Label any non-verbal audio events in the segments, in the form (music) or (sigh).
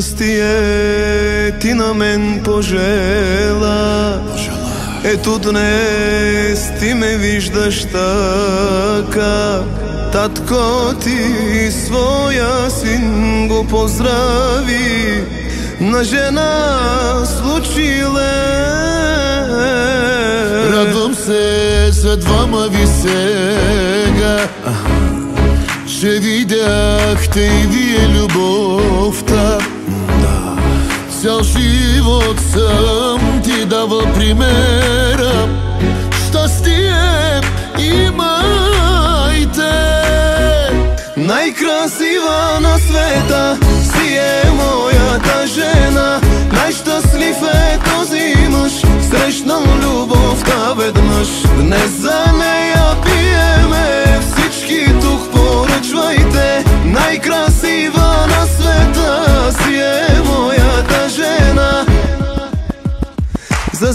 Щастие ти на мен пожела. Ето днес ти ме виждаш така. Татко ти своя син го поздрави. На жена случиле. Радвам се за двама ви сега. Че видяхте и вие любовта Цял живот съм ти давал примера. Щастие имайте. Най-красива на света си е моята жена. Най-щастлив е този мъж. Срещнал любовта веднъж. Днес за нея пиеме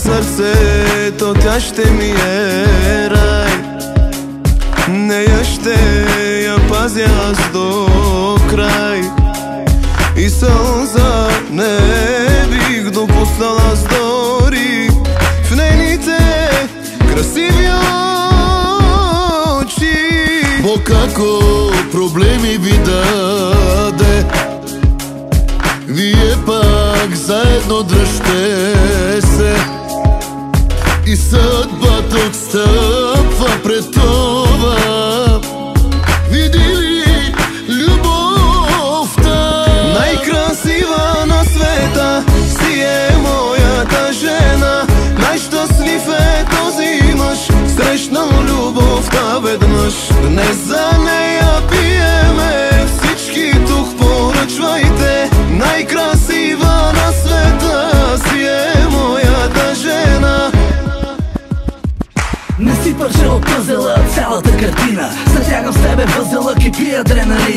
Сърцето тя ще ми е рай. Нея ще я пазя аз до край. И сълза не бих допуснал аз дори В нейните красиви очи. Бог ако проблеми ви даде Вие пак заедно дръжте се И съдбата отстъпва картина. Затягам с тебе възела, кипи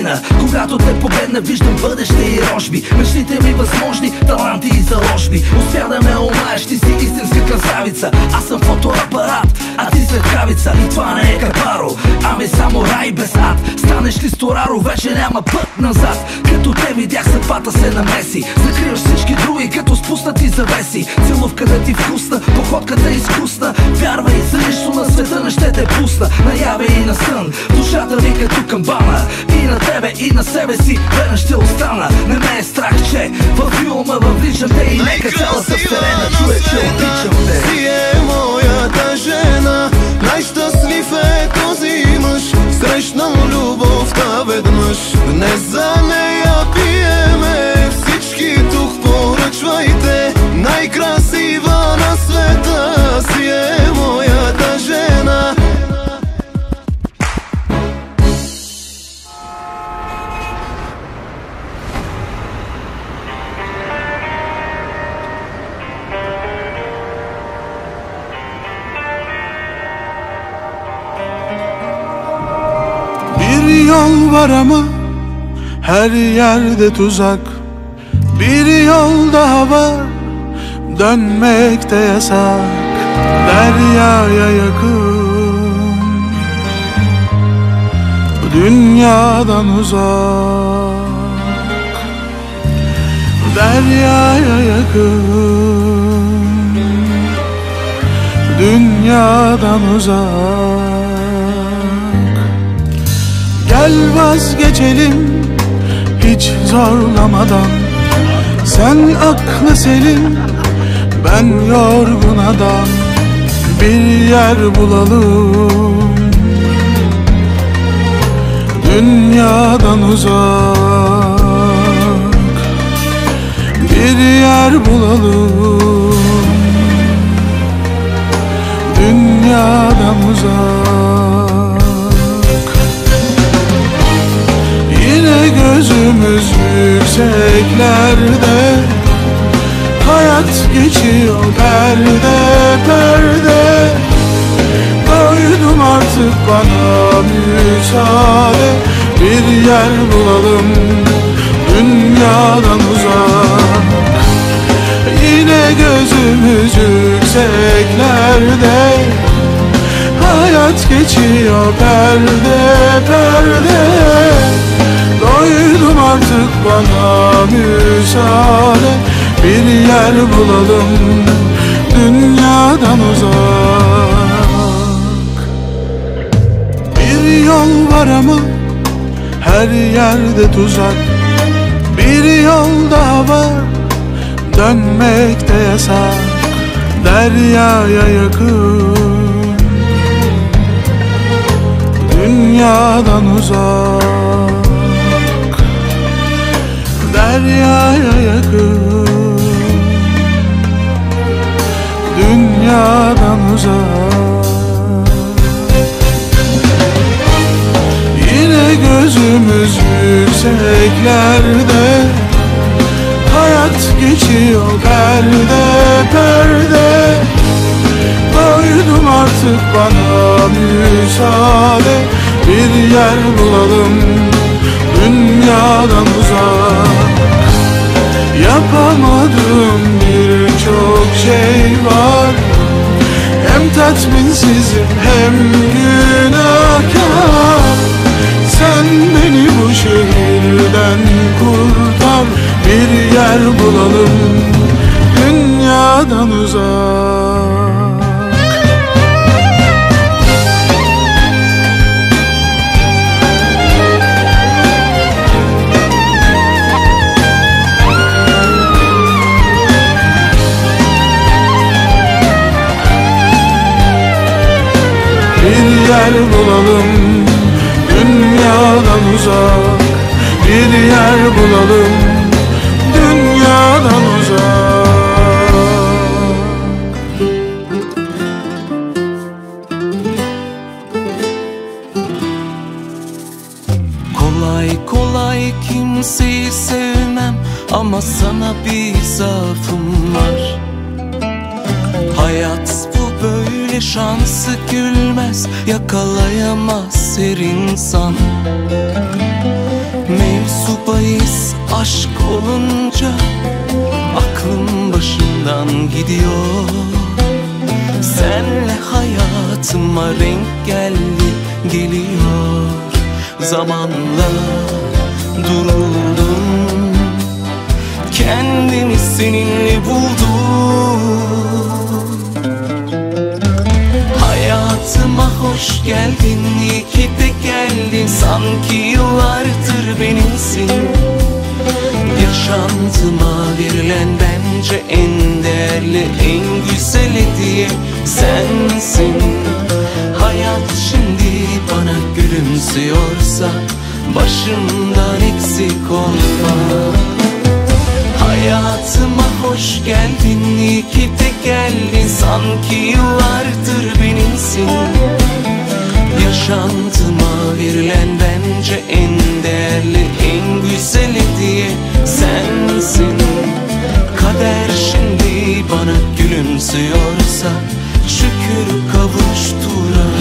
адреналина Когато те погледна виждам бъдеще и рожби. Мечтите ми възможни, таланти и заложби. Успя да ме омаеш, ти си истинска красавица. Аз съм фотоапарат, а ти светкавица И това не е капаро, ами само рай без ад. Станеш ли стораро, вече няма път назад. Като те видях съдбата се намеси. Закриваш всички други, като спуснати завеси. Целувката ти вкусна, походката изкусна. Вярвай, за нищо на света не ще те пусна. Наяве и на сън, душата ви като камбана И на тебе, и на себе си, верен ще остана. Не ме е страх, че във филма въвличам те И нека цялата вселена чуе, че обичам те си е моята жена. Най-щастлив е този мъж. Срещнал любовта веднъж. Днес за нея var ama her yerde tuzak. Bir yol daha var dönmek de yasak. Deryaya yakın Dünyadan uzak. Deryaya yakın Dünyadan uzak Gel vazgeçelim hiç zorlamadan. Sen aklı selim ben yorgun adam Bir yer bulalım. Dünyadan uzak. Bir yer bulalım. Dünyadan uzak gözümüz yükseklerde. Hayat geçiyor perde perde. Doydum artık bana müsaade. Bir yer bulalım dünyadan uzak. Yine gözümüz yükseklerde Hayat geçiyor perde perde. Doydum artık bana müsaade. Bir yer bulalım dünyadan uzak. Bir yol var ama her yerde tuzak. Bir yol daha var dönmek de yasak. Deryaya yakın Dünyadan uzak Deryaya yakın. Dünyadan uzak. Yine gözümüz yükseklerde Hayat geçiyor perde perde. Doydum artık bana müsaade Bir yer bulalım dünyadan uzak. Yapamadığım birçok şey var. Hem tatminsizim hem günahkar. Sen beni bu şehirden kurtar. Bir yer bulalım dünyadan uzak yer bulalım. Dünyadan uzak Bir yer bulalım. Dünyadan uzak her insan. Mevzu bahis aşk olunca Aklım başımdan gidiyor. Senle hayatıma renk geldi geliyor. Zamanla duruldum. Kendimi seninle buldum. Hayatıma hoş geldin geldin Sanki yıllardır benimsin. Yaşantıma verilen bence en değerli en güzel hediye sensin. Hayat şimdi bana gülümsüyorsa Başımdan eksik olma. Hayatıma hoş geldin iyi ki de geldin Sanki yıllardır benimsin Yaşantıma verilen bence en değerli en güzel hediye sensin. Kader şimdi bana gülümsüyorsa şükür kavuşturana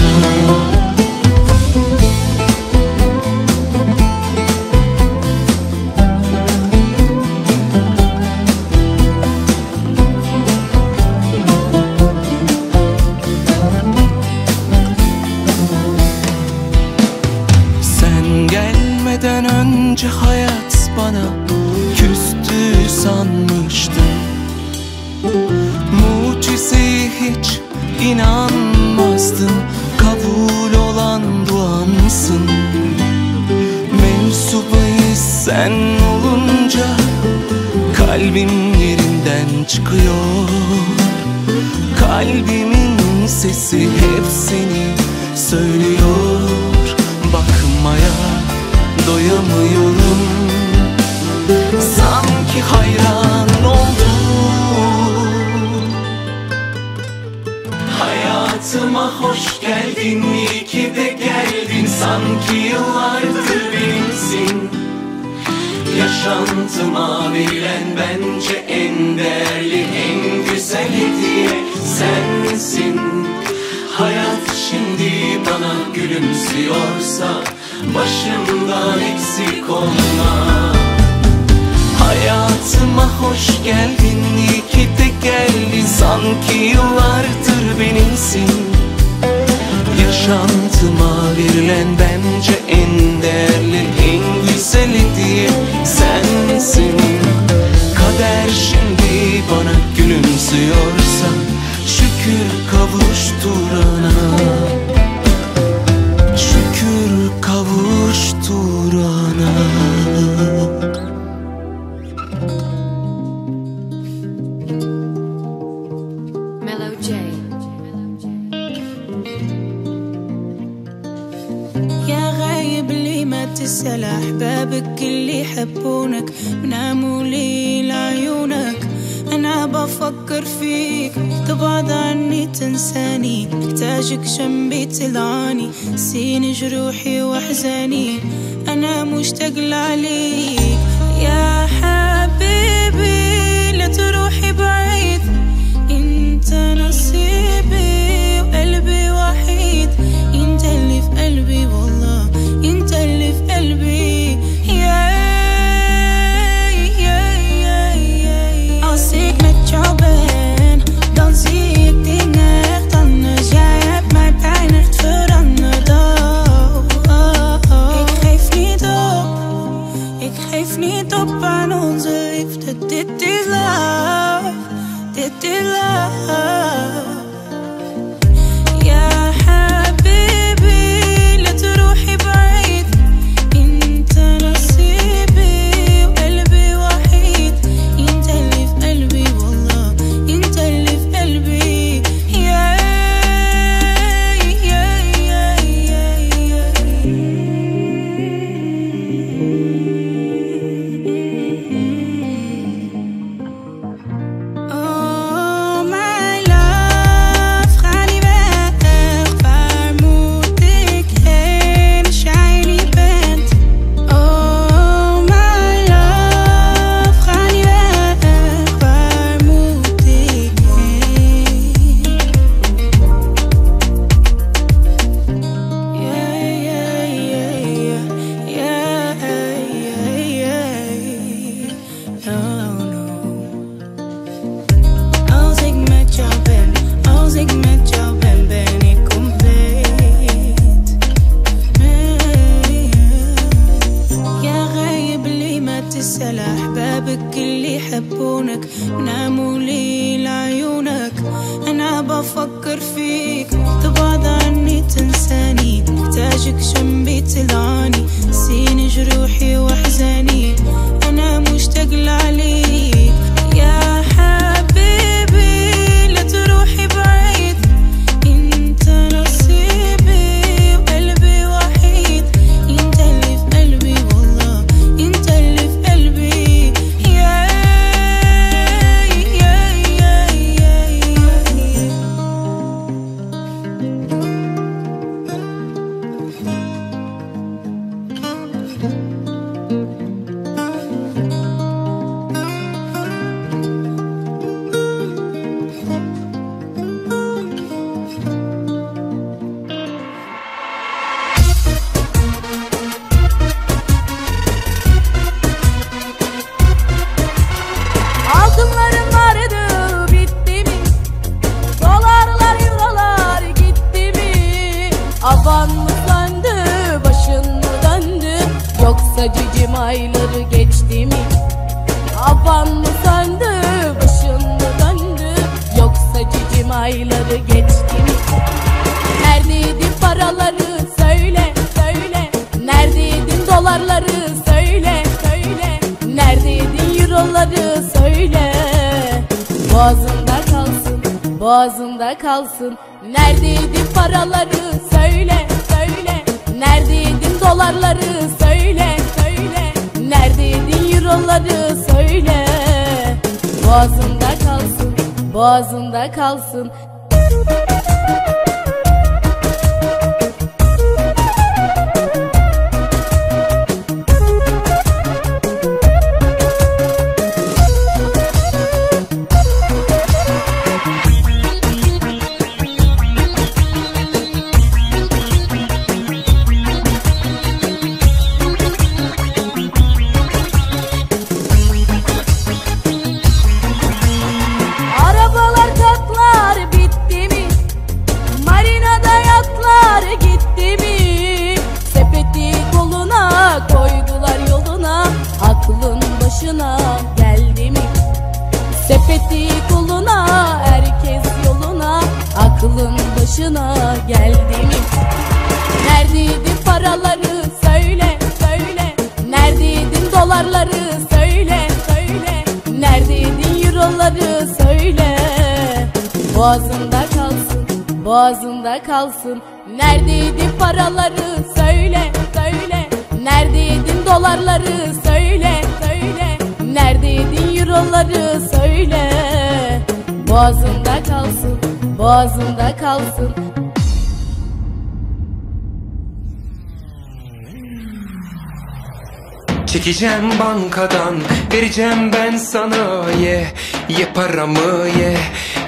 vereceğim ben sana ye. Ye paramı ye.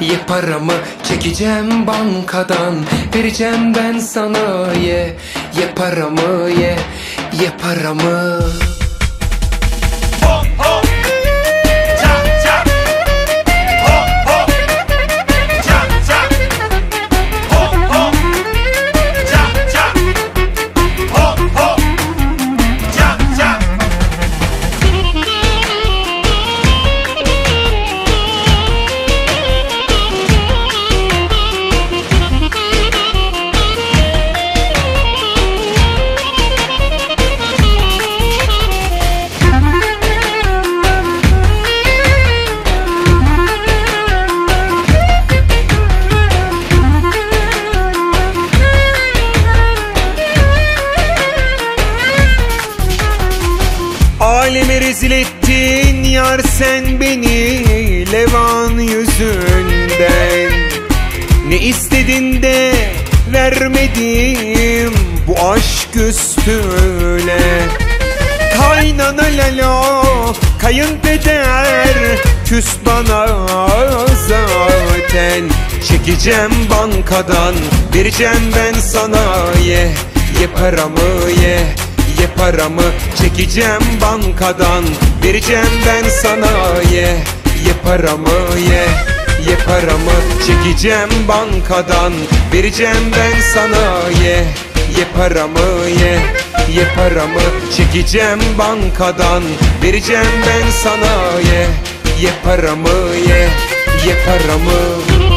Ye paramı. Çekeceğim bankadan. Vereceğim ben sana ye. Ye paramı ye. Ye paramı Çekeceğim bankadan vereceğim ben sana ye. Ye paramı ye. Ye paramı çekeceğim bankadan Vereceğim ben sana ye. Ye paramı ye. Ye paramı çekeceğim bankadan Vereceğim ben sana ye. Ye paramı ye. Ye paramı çekeceğim bankadan Vereceğim ben sana ye. Ye paramı ye. Ye paramı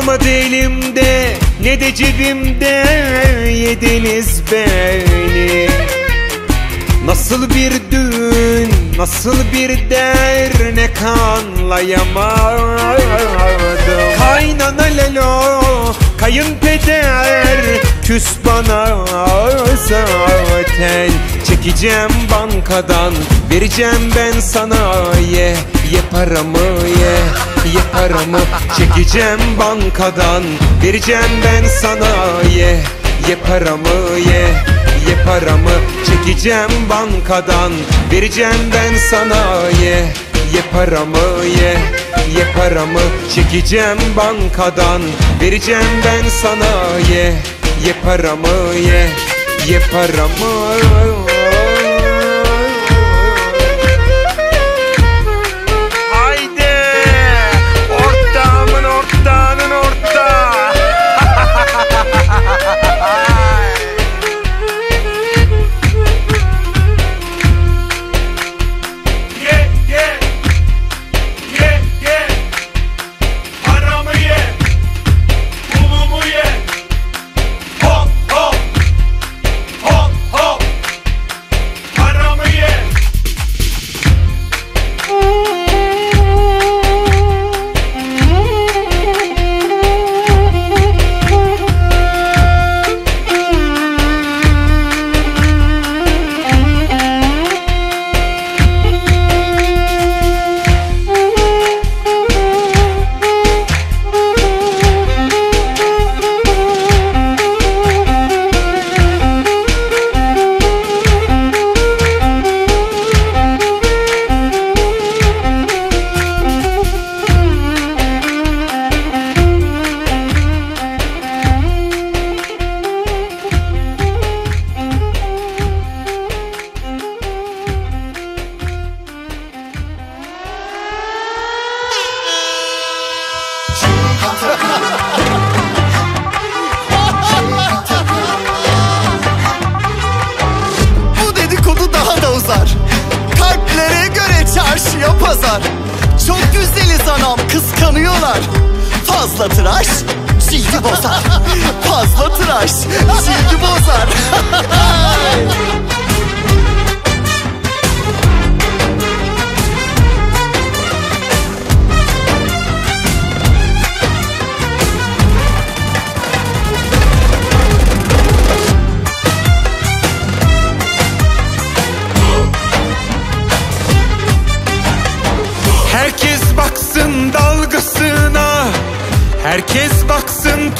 Kalmadı elimde ne de cebimde yediniz beni. Nasıl bir düğün, nasıl bir dernek anlayamadım Kaynana lelo, kayınpeder küs bana zaten. Çekeceğim bankadan, vereceğim ben sana ye Ye paramı ye, ye paramı Çekeceğim bankadan, vereceğim ben sana ye Ye paramı ye, ye paramı Çekeceğim bankadan, vereceğim ben sana ye Ye paramı ye, ye paramı Çekeceğim bankadan, vereceğim ben sana ye Ye paramı ye, ye paramı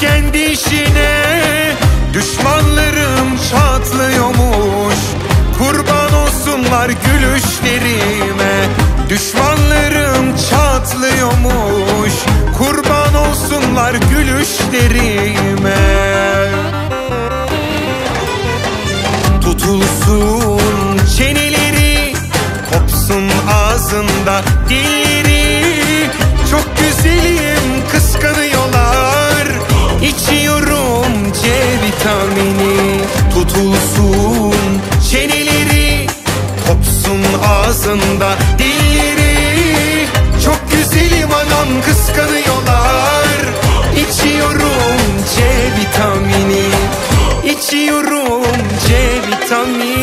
kendi işine. Düşmanlarım çatlıyormuş. Kurban olsunlar gülüşlerime. Düşmanlarım çatlıyormuş. Kurban olsunlar gülüşlerime. Tutulsun çeneleri Kopsun ağzında dilleri. Çok güzelim İçiyorum C vitamini. Tutulsun çeneleri. Kopsun ağzında dilleri. Çok güzelim anam kıskanıyorlar. İçiyorum C vitamini. İçiyorum C vitamini.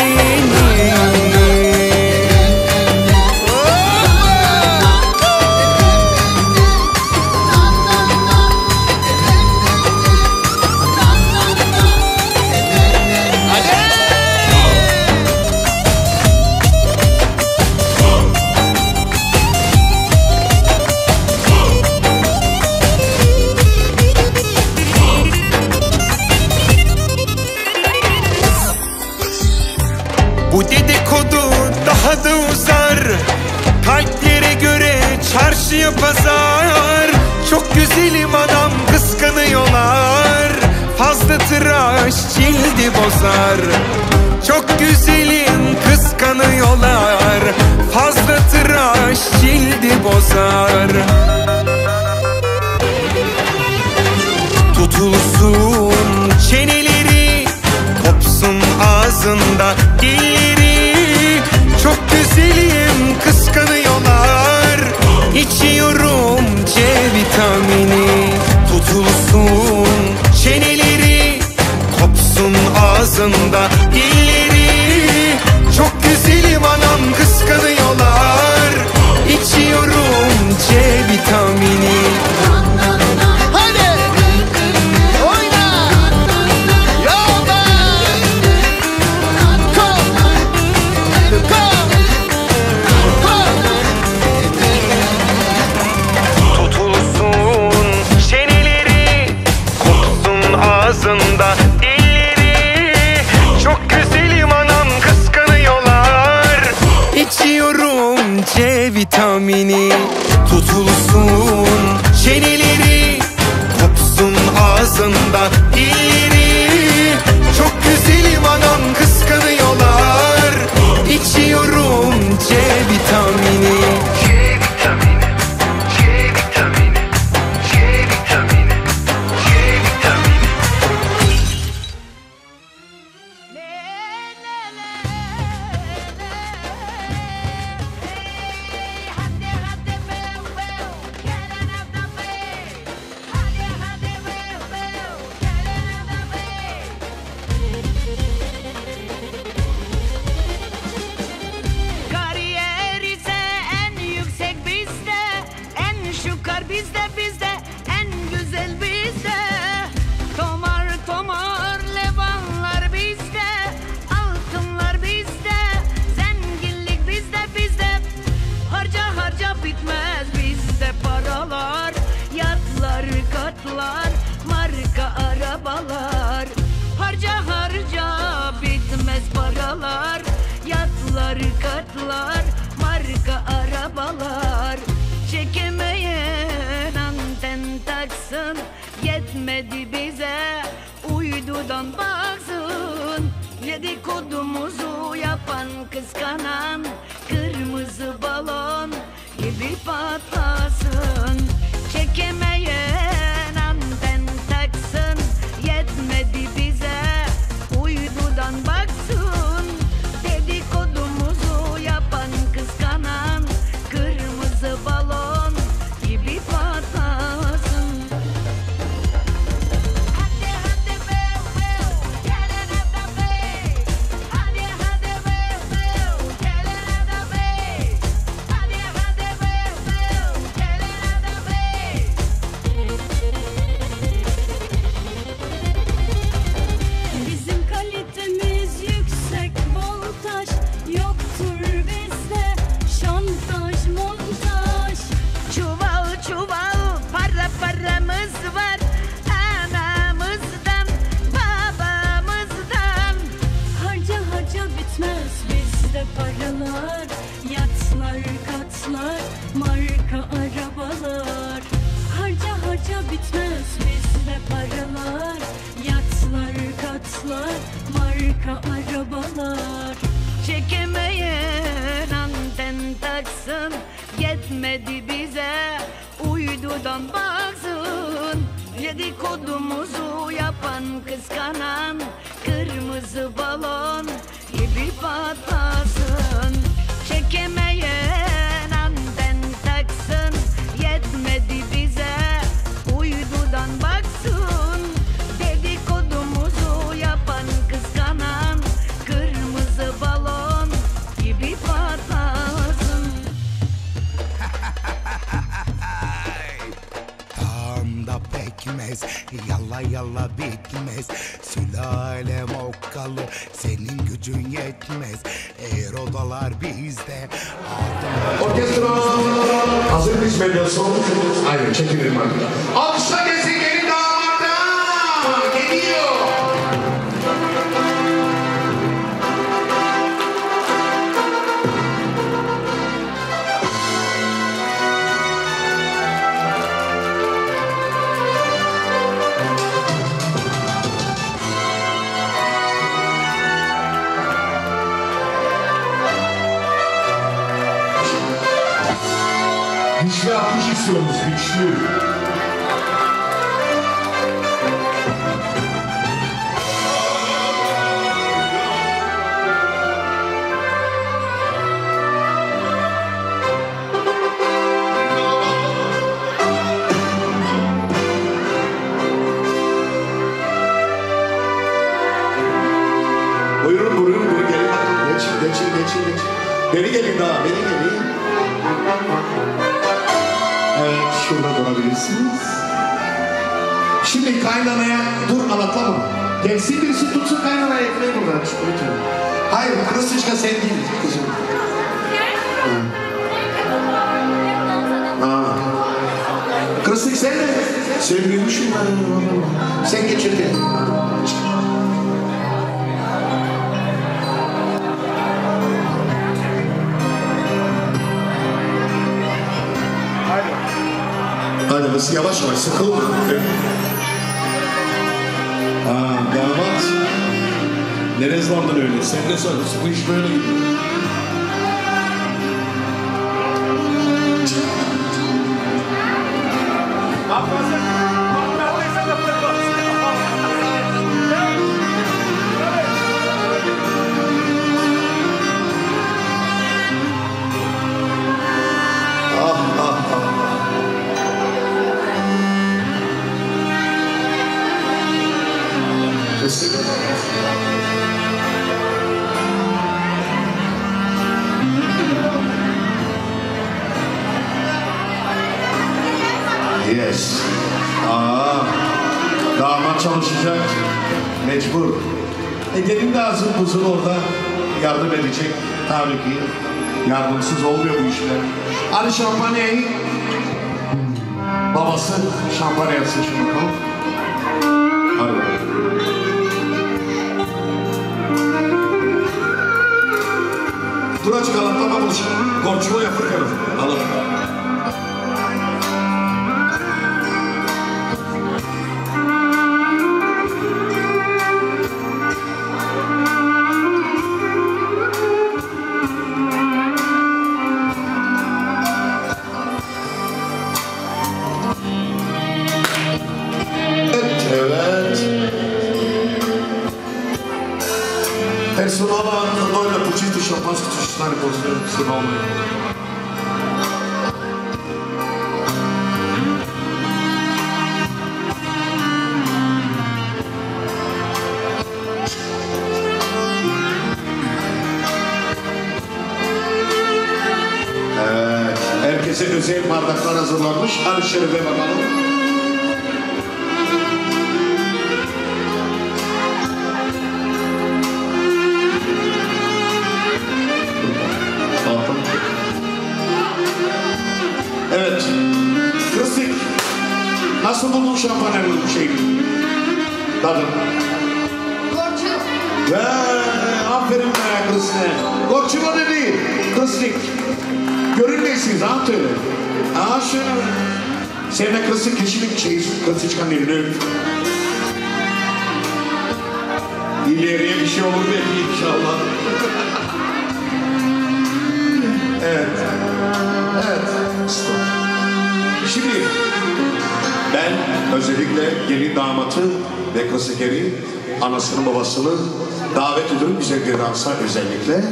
Kars'a özellikle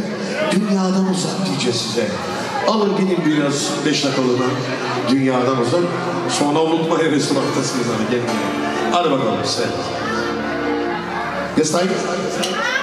dünyadan uzak diyeceğiz size. Alın gidin biraz beş dakikalığına dünyadan uzak. Sonra unutma hevesi noktasınız hani gelin. Hadi bakalım size. Yes, thank you.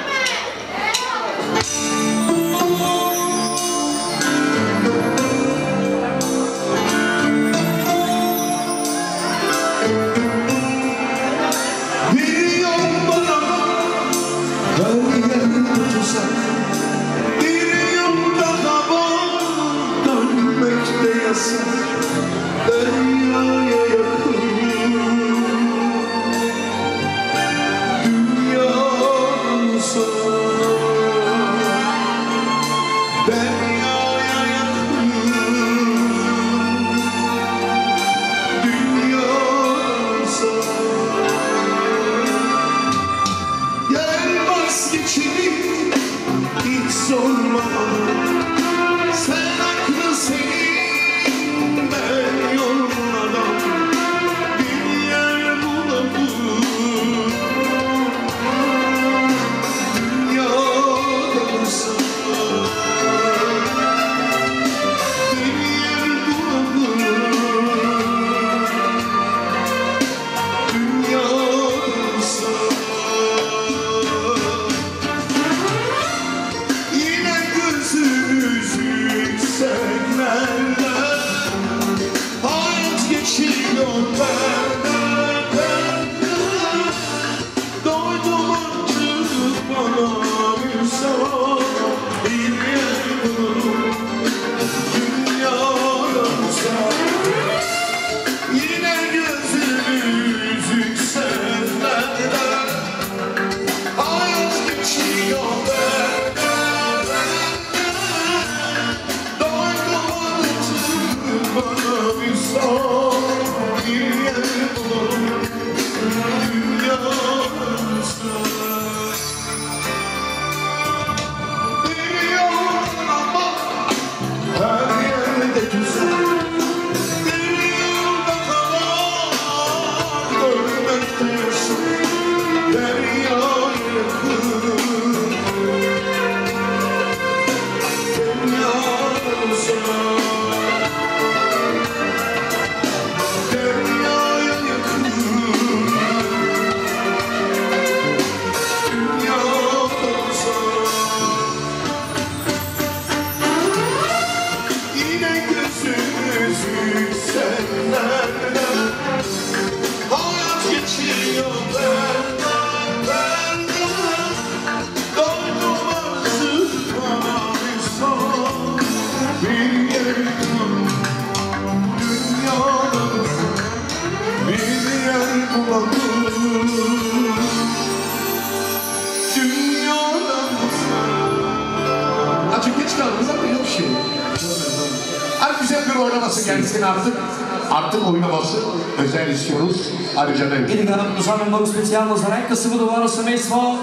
Много специално за Райка Себудоваро семейство.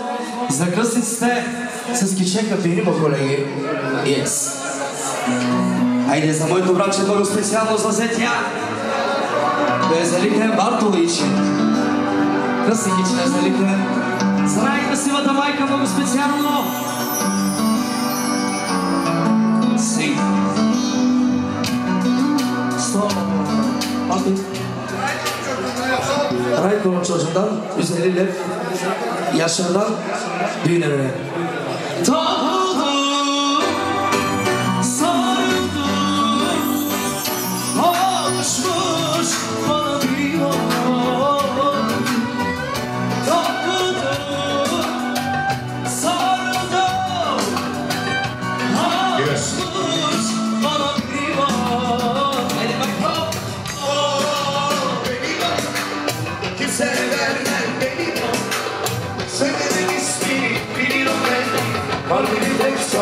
За кръстниците с кичека бириба, колеги. Yes. Айде за моето братче номер специално за зетя. Да е заликне Бартолич. Кръстникиче. За Райка Сивата майка много специално. her çocuğundan üzeriyle yaşından düğün. Tamam.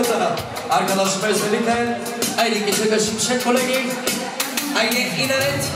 Ankara arkadaşlarımız birlikte aynı geçirme şimşek kolegi aynı inanet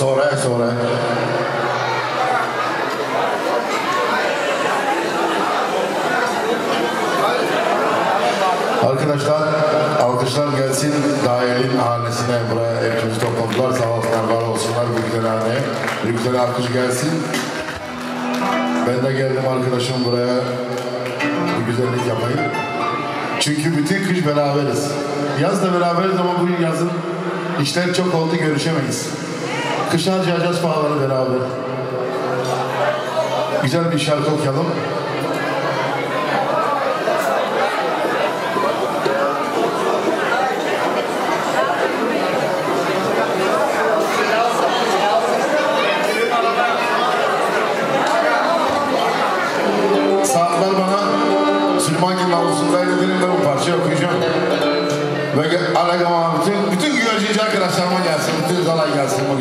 sonra sonra. Arkadaşlar alkışlar gelsin dahilin hanesine buraya hepimiz topladılar. Sağ olsunlar var olsunlar. Bu güzel haneye bir güzel alkış gelsin. Ben de geldim arkadaşım buraya. Bir güzellik yapayım. Çünkü bütün kış beraberiz. Yaz da beraberiz ama bugün yazın işler çok oldu görüşemeyiz. Kışlar Cacaz Bağları beraber. Güzel bir şarkı okuyalım.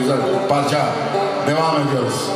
güzel parça. Devam ediyoruz.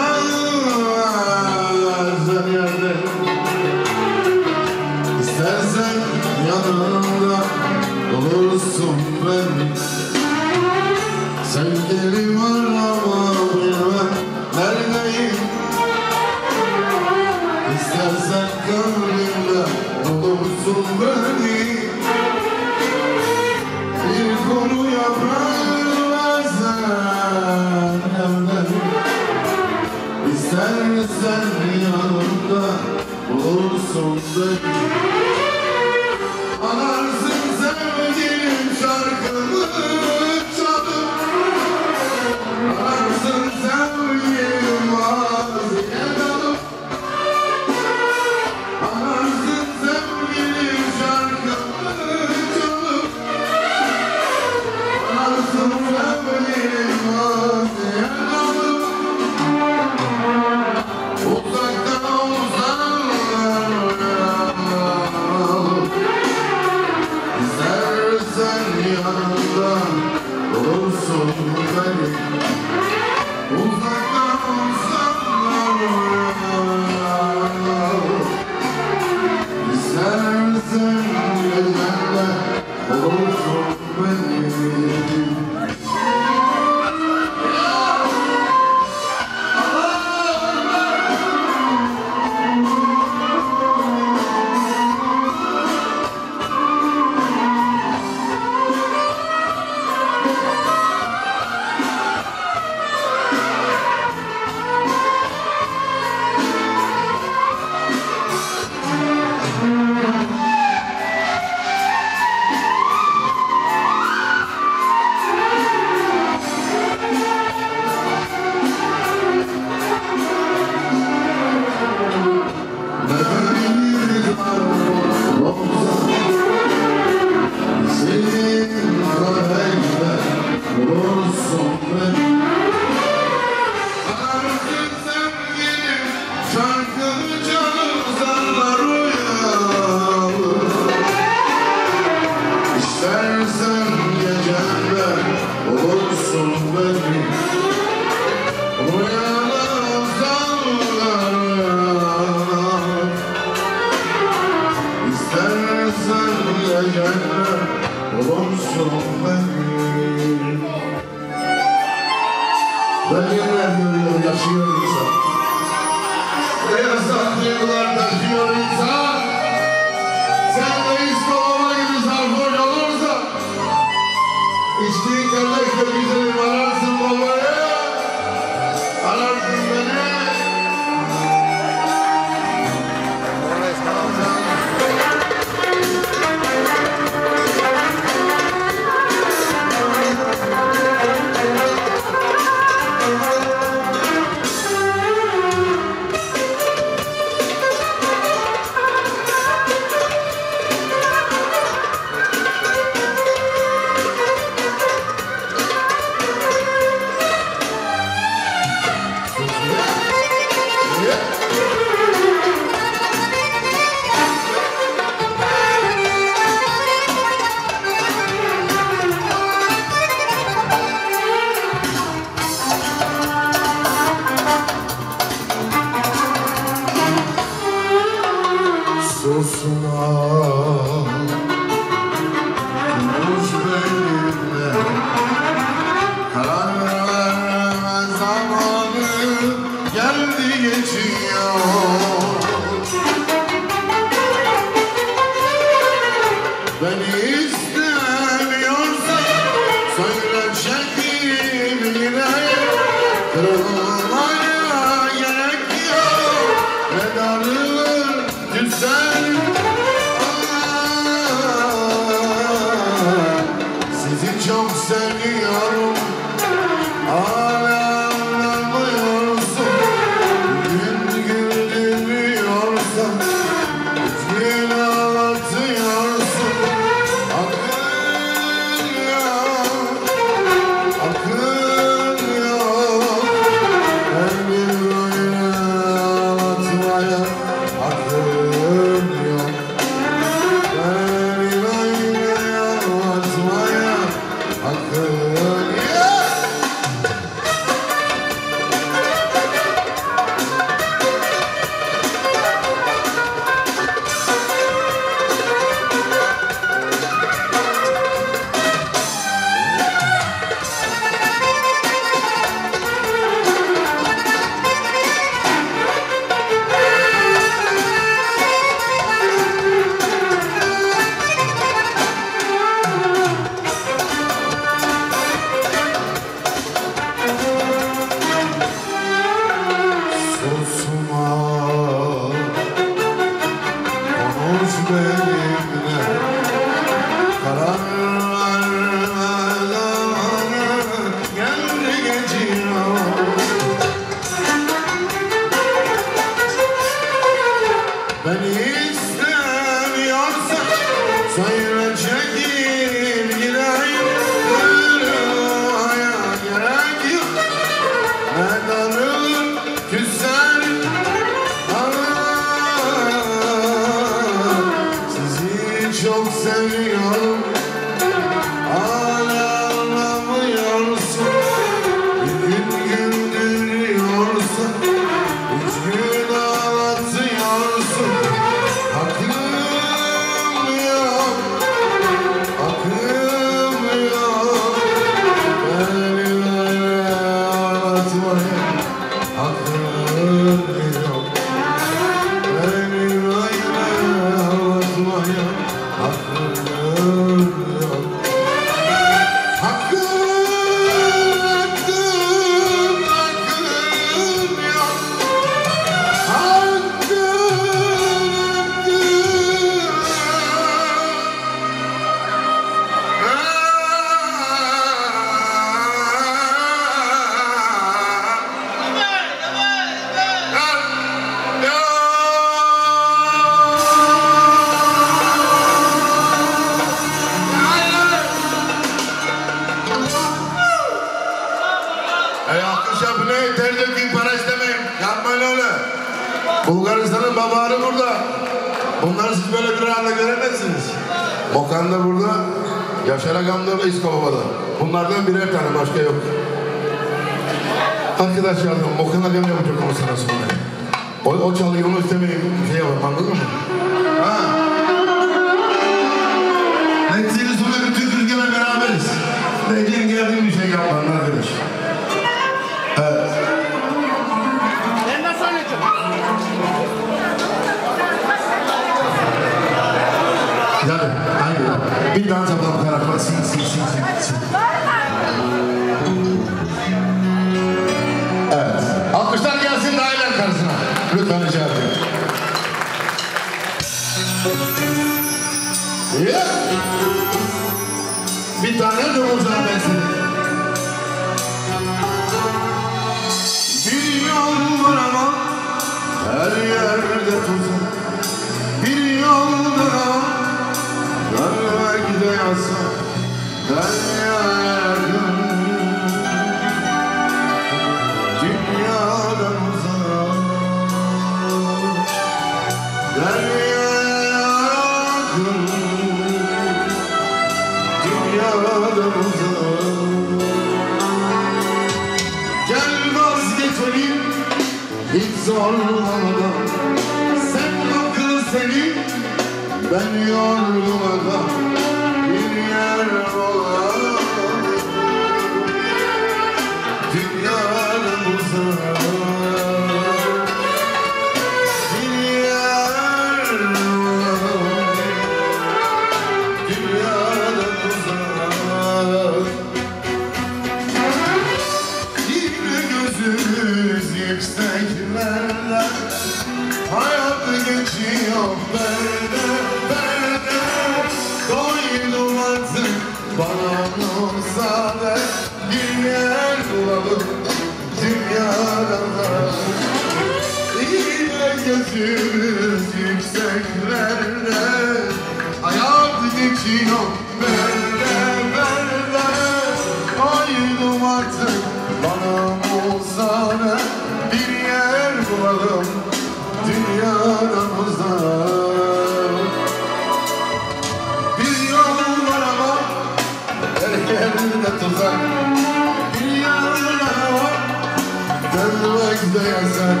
Sevmek de yasak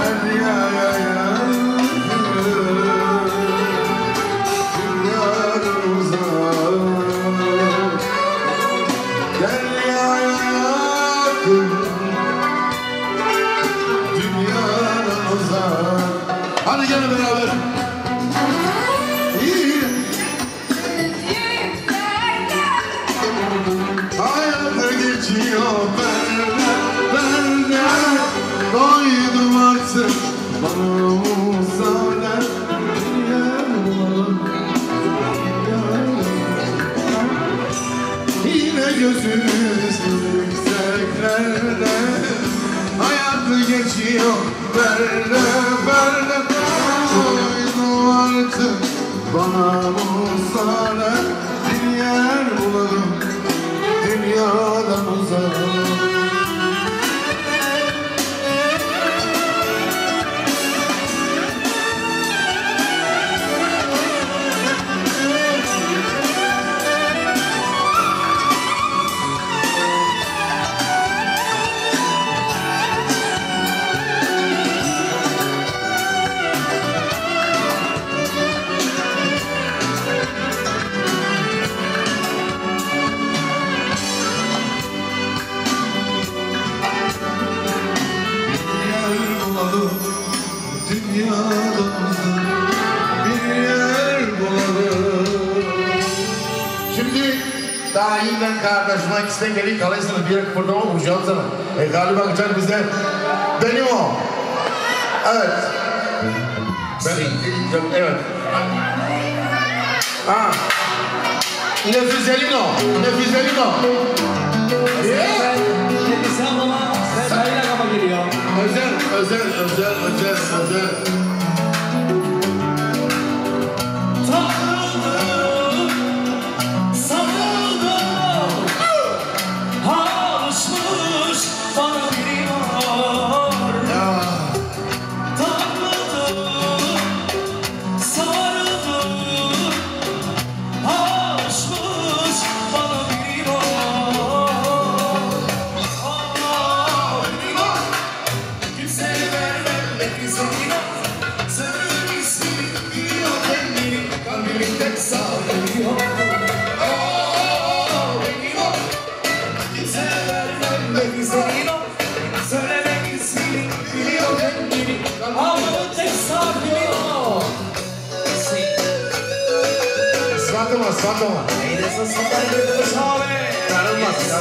Ben yaya yansıyorum Dünyar Hadi gelin beraber. Bana Pierre Kıpırdama vuracağım sana. E, galiba geçen bizde Benimo. Evet. Ben, evet. Ah. Nefizelino. Nefizelino. Yeah. Özel, özel, özel, özel, özel. ਸਤਿ ਸਤਿ ਦੇ ਵਿਸਾਵੇ ਰਣ ਮਸਾ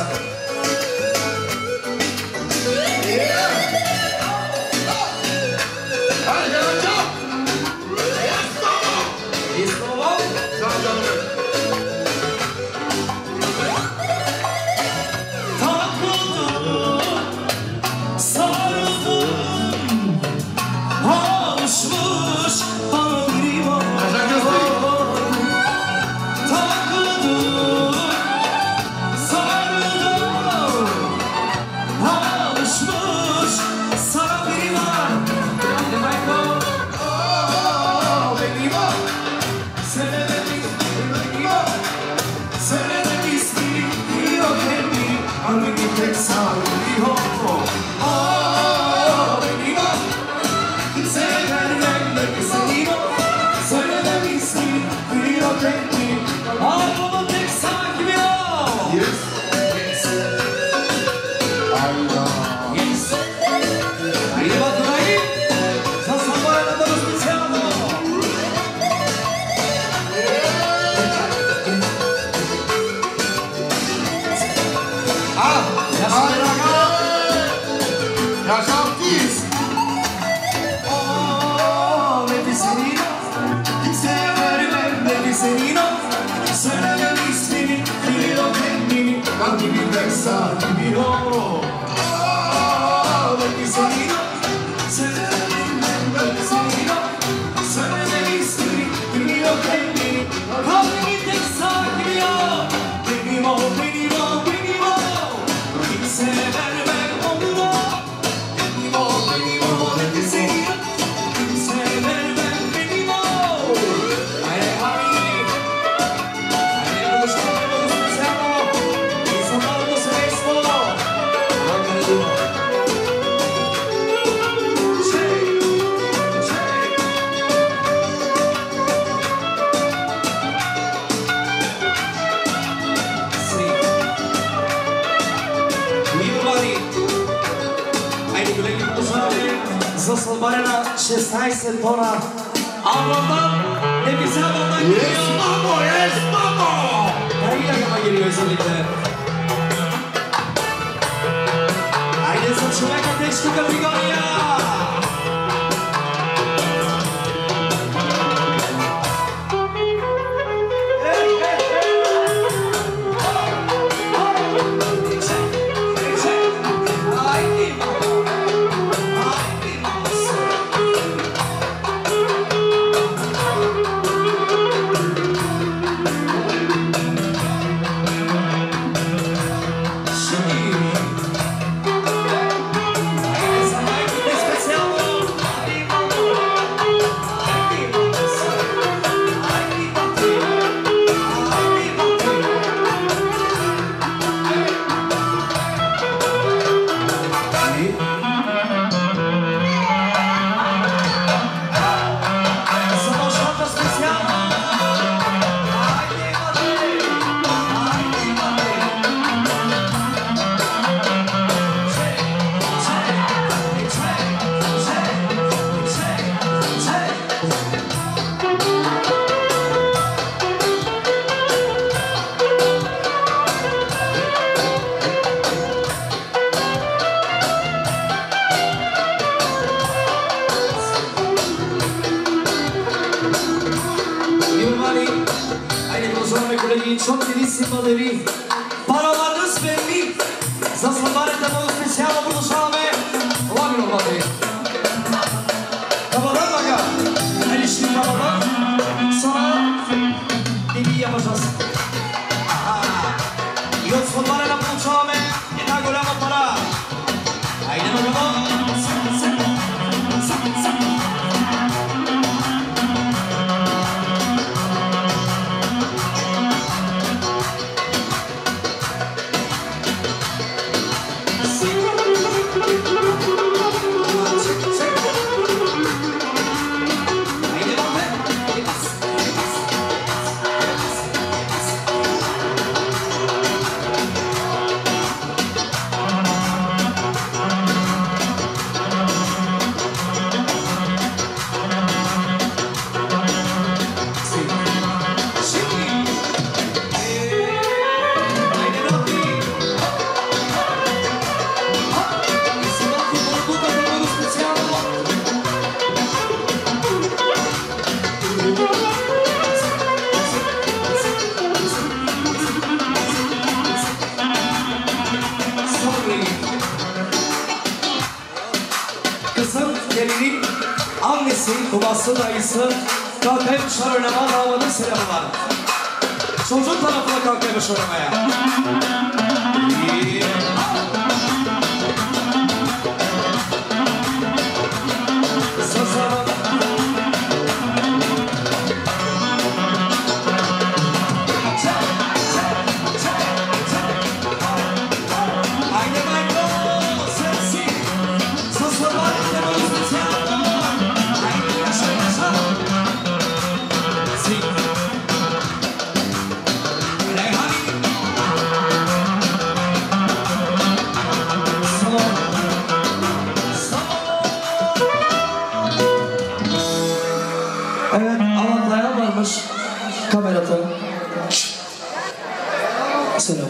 Selam.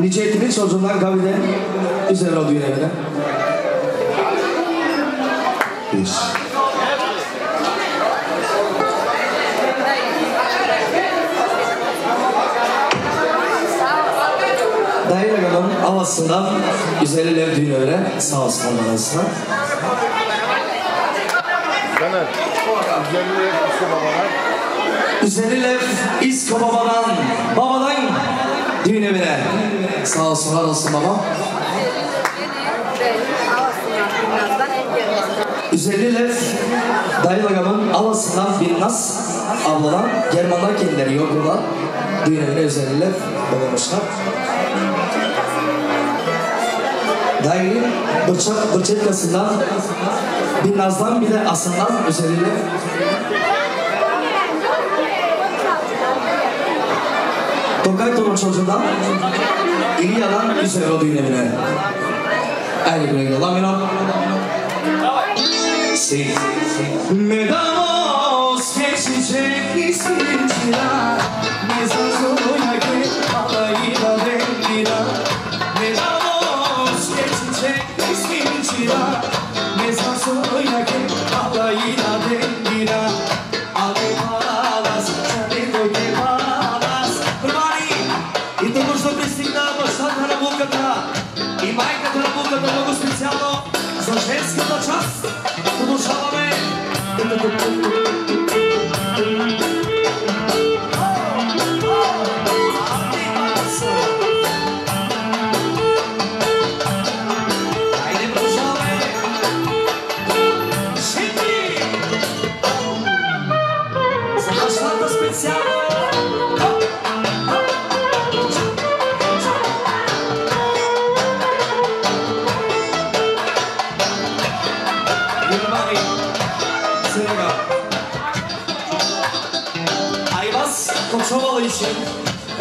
Nice etinin çocuğundan Gavi'de üzerine o düğün evine. Biz. Dayanamadan havasından güzel düğün evine sağ olsun onların arasına. Caner, üzerine su babalar. Üzeriyle İsko babadan, babadan düğün evine. Sağ olsunlar olsun baba. Üzeriyle dayılagamın alasından bir nas abladan Germanlar kendileri yoklular. Düğün evine üzeriyle bulamışlar. Dayının bıçak bıçaklasından bir nazdan bir de asından üzeriyle Tokay Torun çocuğundan İlya'dan üzeri o düğün evine. Aynı güne gidiyor. Lan Milan. Sí. Me damos geçecek istincila Ne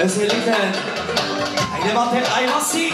özellikle Haydi Batı Ayvaz'ı Haydi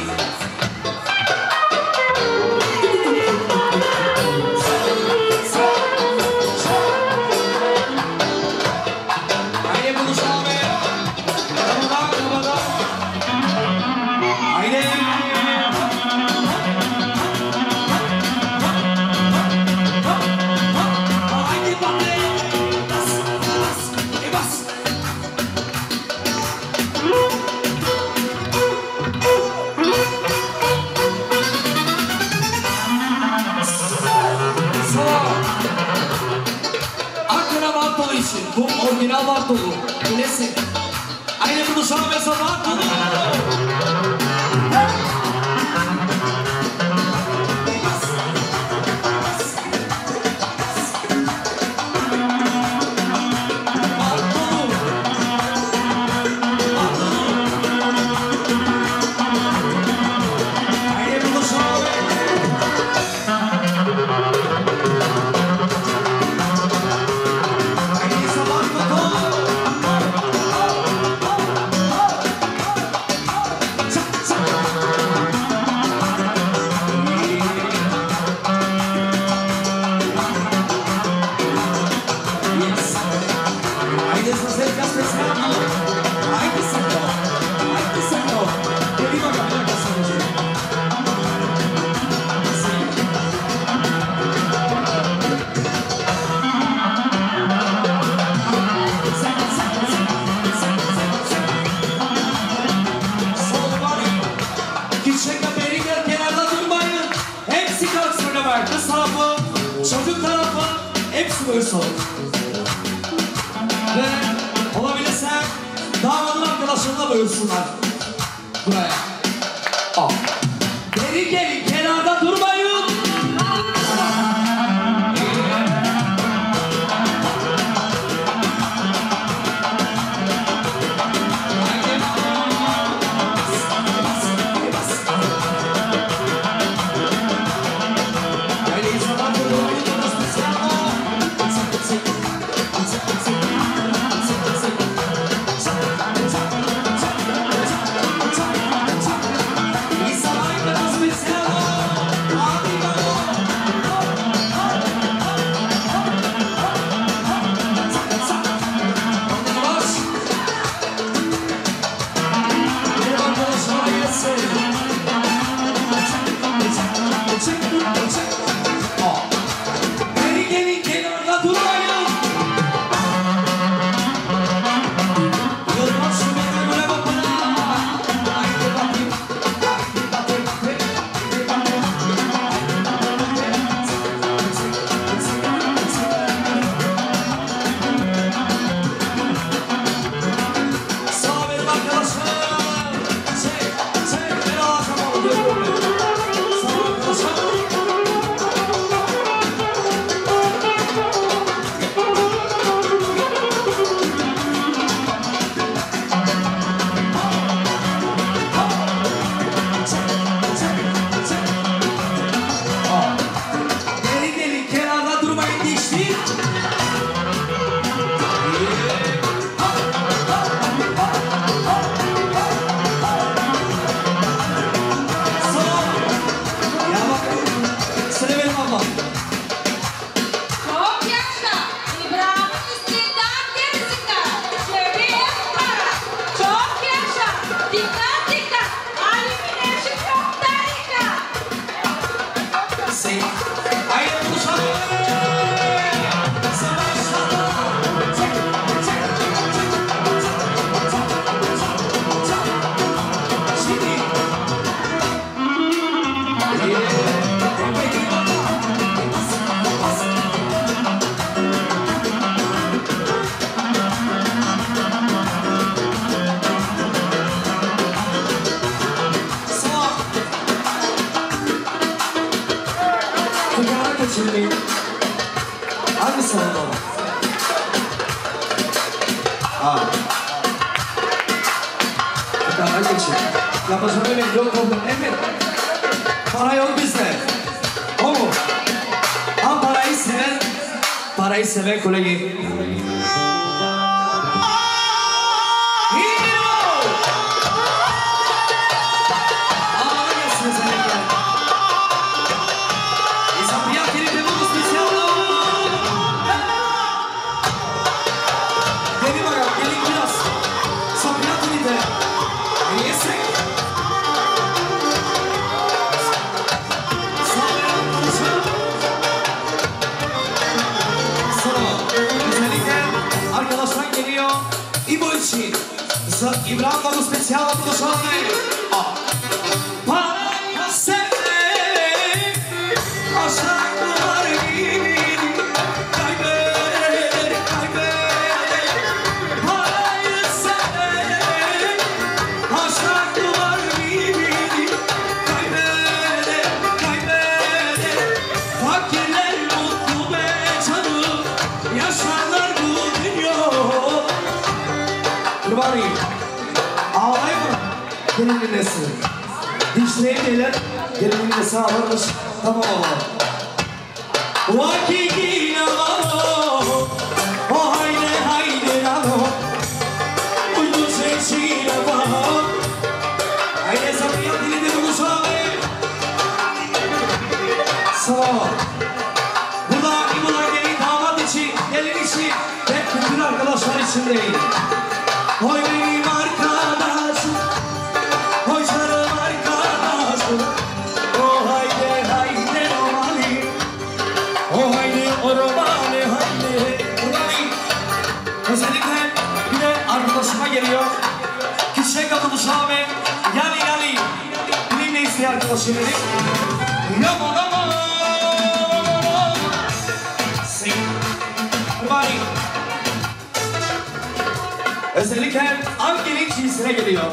Özellikle Akgil'in çizgisine geliyor.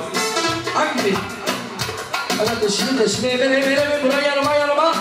Akgil. Evet, şimdi de şimdi eve eve eve buraya yanıma yanıma.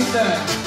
Thank you, sir.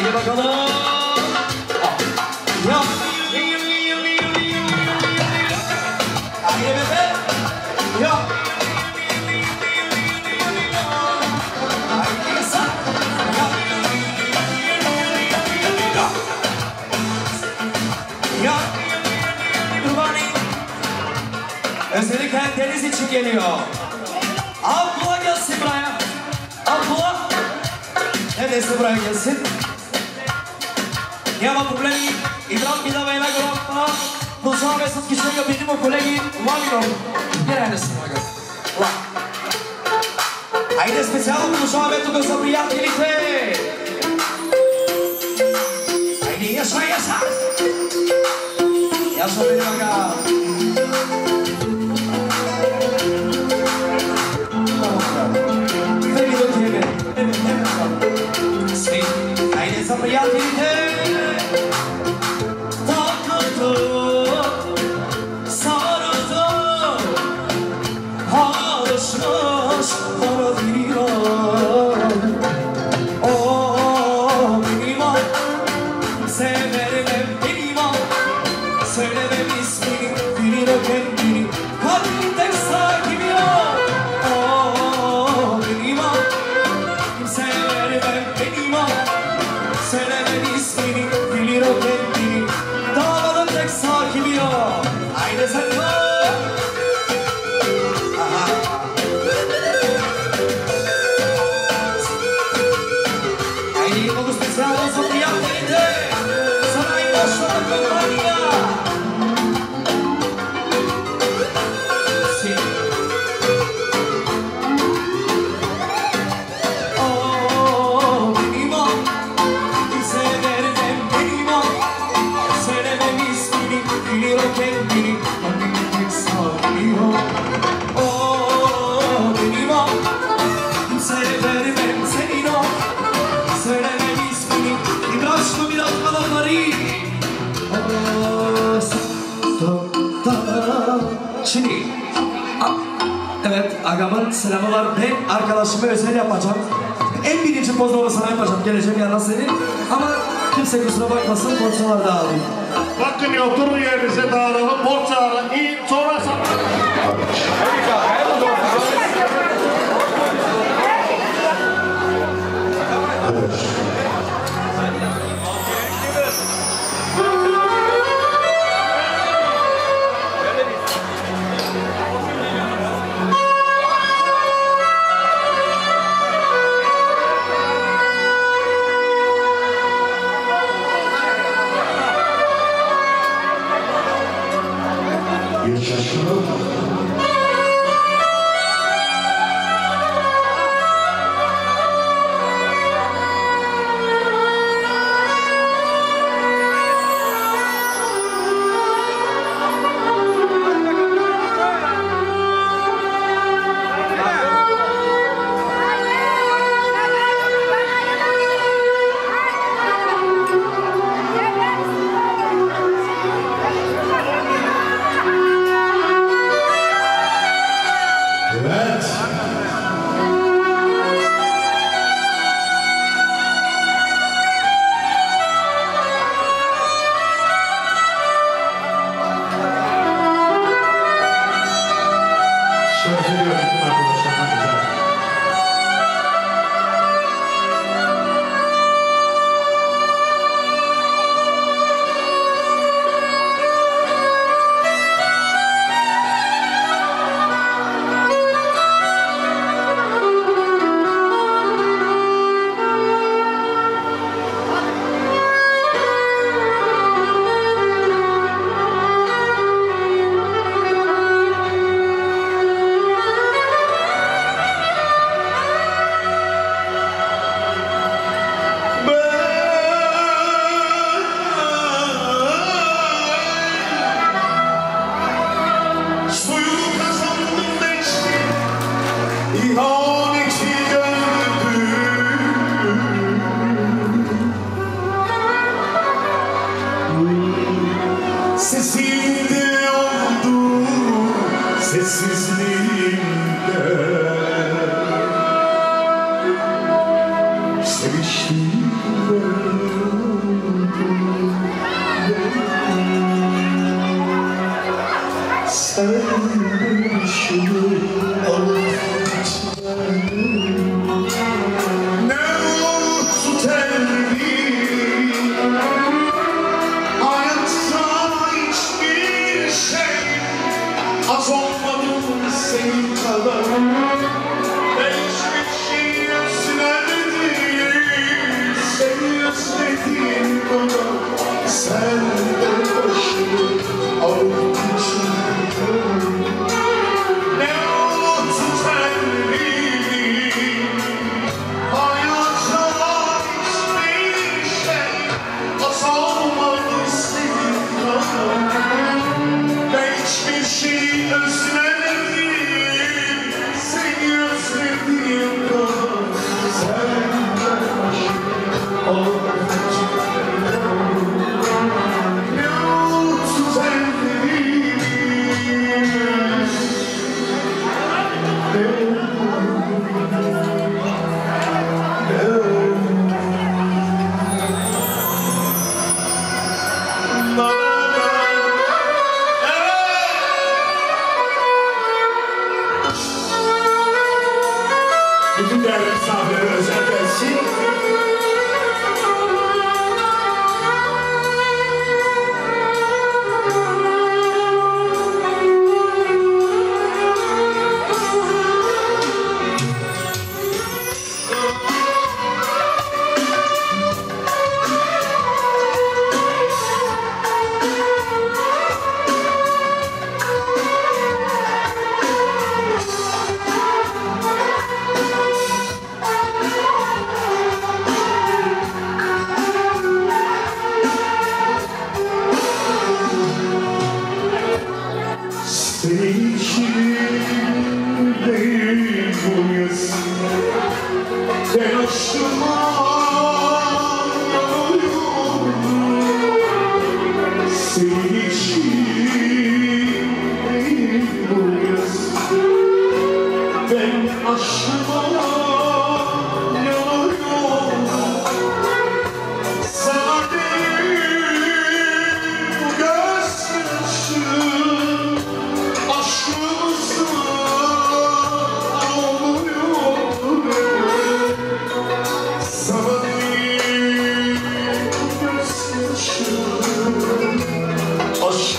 Haydi bakalım. Rap. Haydi bebe. Yap. Haydi sen. Yap. Yap. Kurbanayım. Özellikle deniz için geliyor. Abla gelsin buraya. Abla. Neresi buraya gelsin? llama Kubleni. No que soy de especial, no sabes tú brillante, eso, Agamın selamı var. Ben arkadaşımı özel yapacağım. En birinci pozlarını sana yapacağım. Geleceğim yanına senin. Ama kimse kusura bakmasın. Borçlar da. Bakın oturun yerinize dağılın. Borçlar iyi. Sonra... Harika.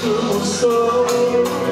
so, so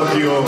Giorgio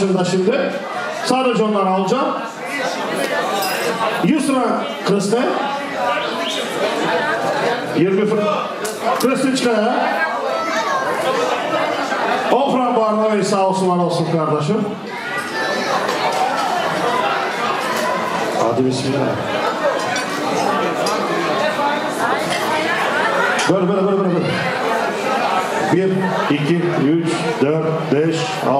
başında şimdi. Sadece onları alacağım. Yusra Kriste. 20 frank. Kristiçkaya. 10 frank bağırma ve sağ olsun var olsun kardeşim. Hadi bismillah. Böyle böyle böyle böyle. 1, 2, 3, 4, 5, 6,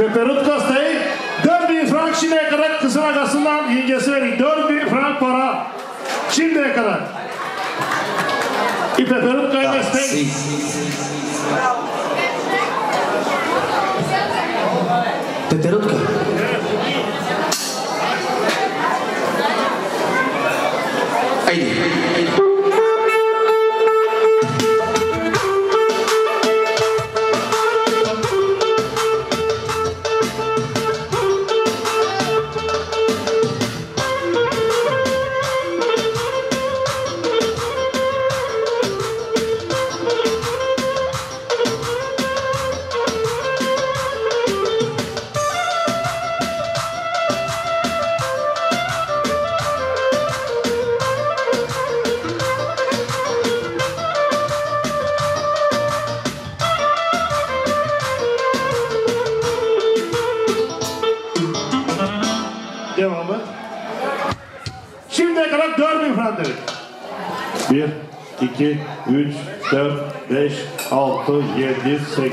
Peperut Stey 4000 frank şimdiye kadar kızın agasından yengesi verin. 4000 frank para şimdiye kadar. İ Peperut Stey. Peperutka. Haydi. Devamı.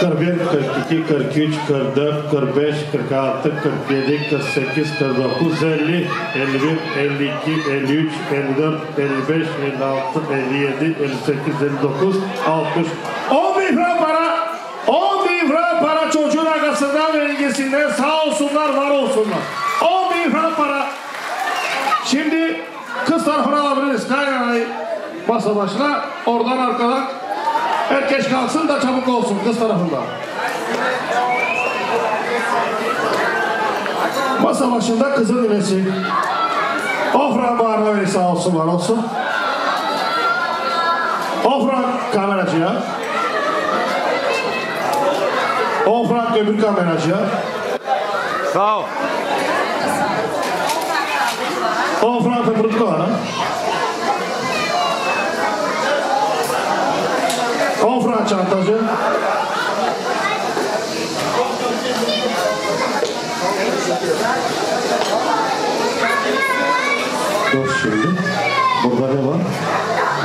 41, 42, 43, 44, 45, 46, 47, 48, 49, 50, 51, 52, 53, 54, 55, 56, 57, 58, 59, 60. 10 bin frank para, 10 bin frank para çocuğun arkasından ve ilgisinden sağ olsunlar, var olsunlar. 10 bin frank para. Şimdi kız tarafına alabiliriz kaynanayı masa başına, oradan arkadan Herkes kalsın da çabuk olsun kız tarafından. Masa başında kızın ninesi. Ofran bağırma veri sağ olsun var olsun. Ofran kameracıya. Ofran öbür kameracıya. Sağ ol. Ofran Pemrutlu var. Çantacı. Dur şimdi. Burada ne var?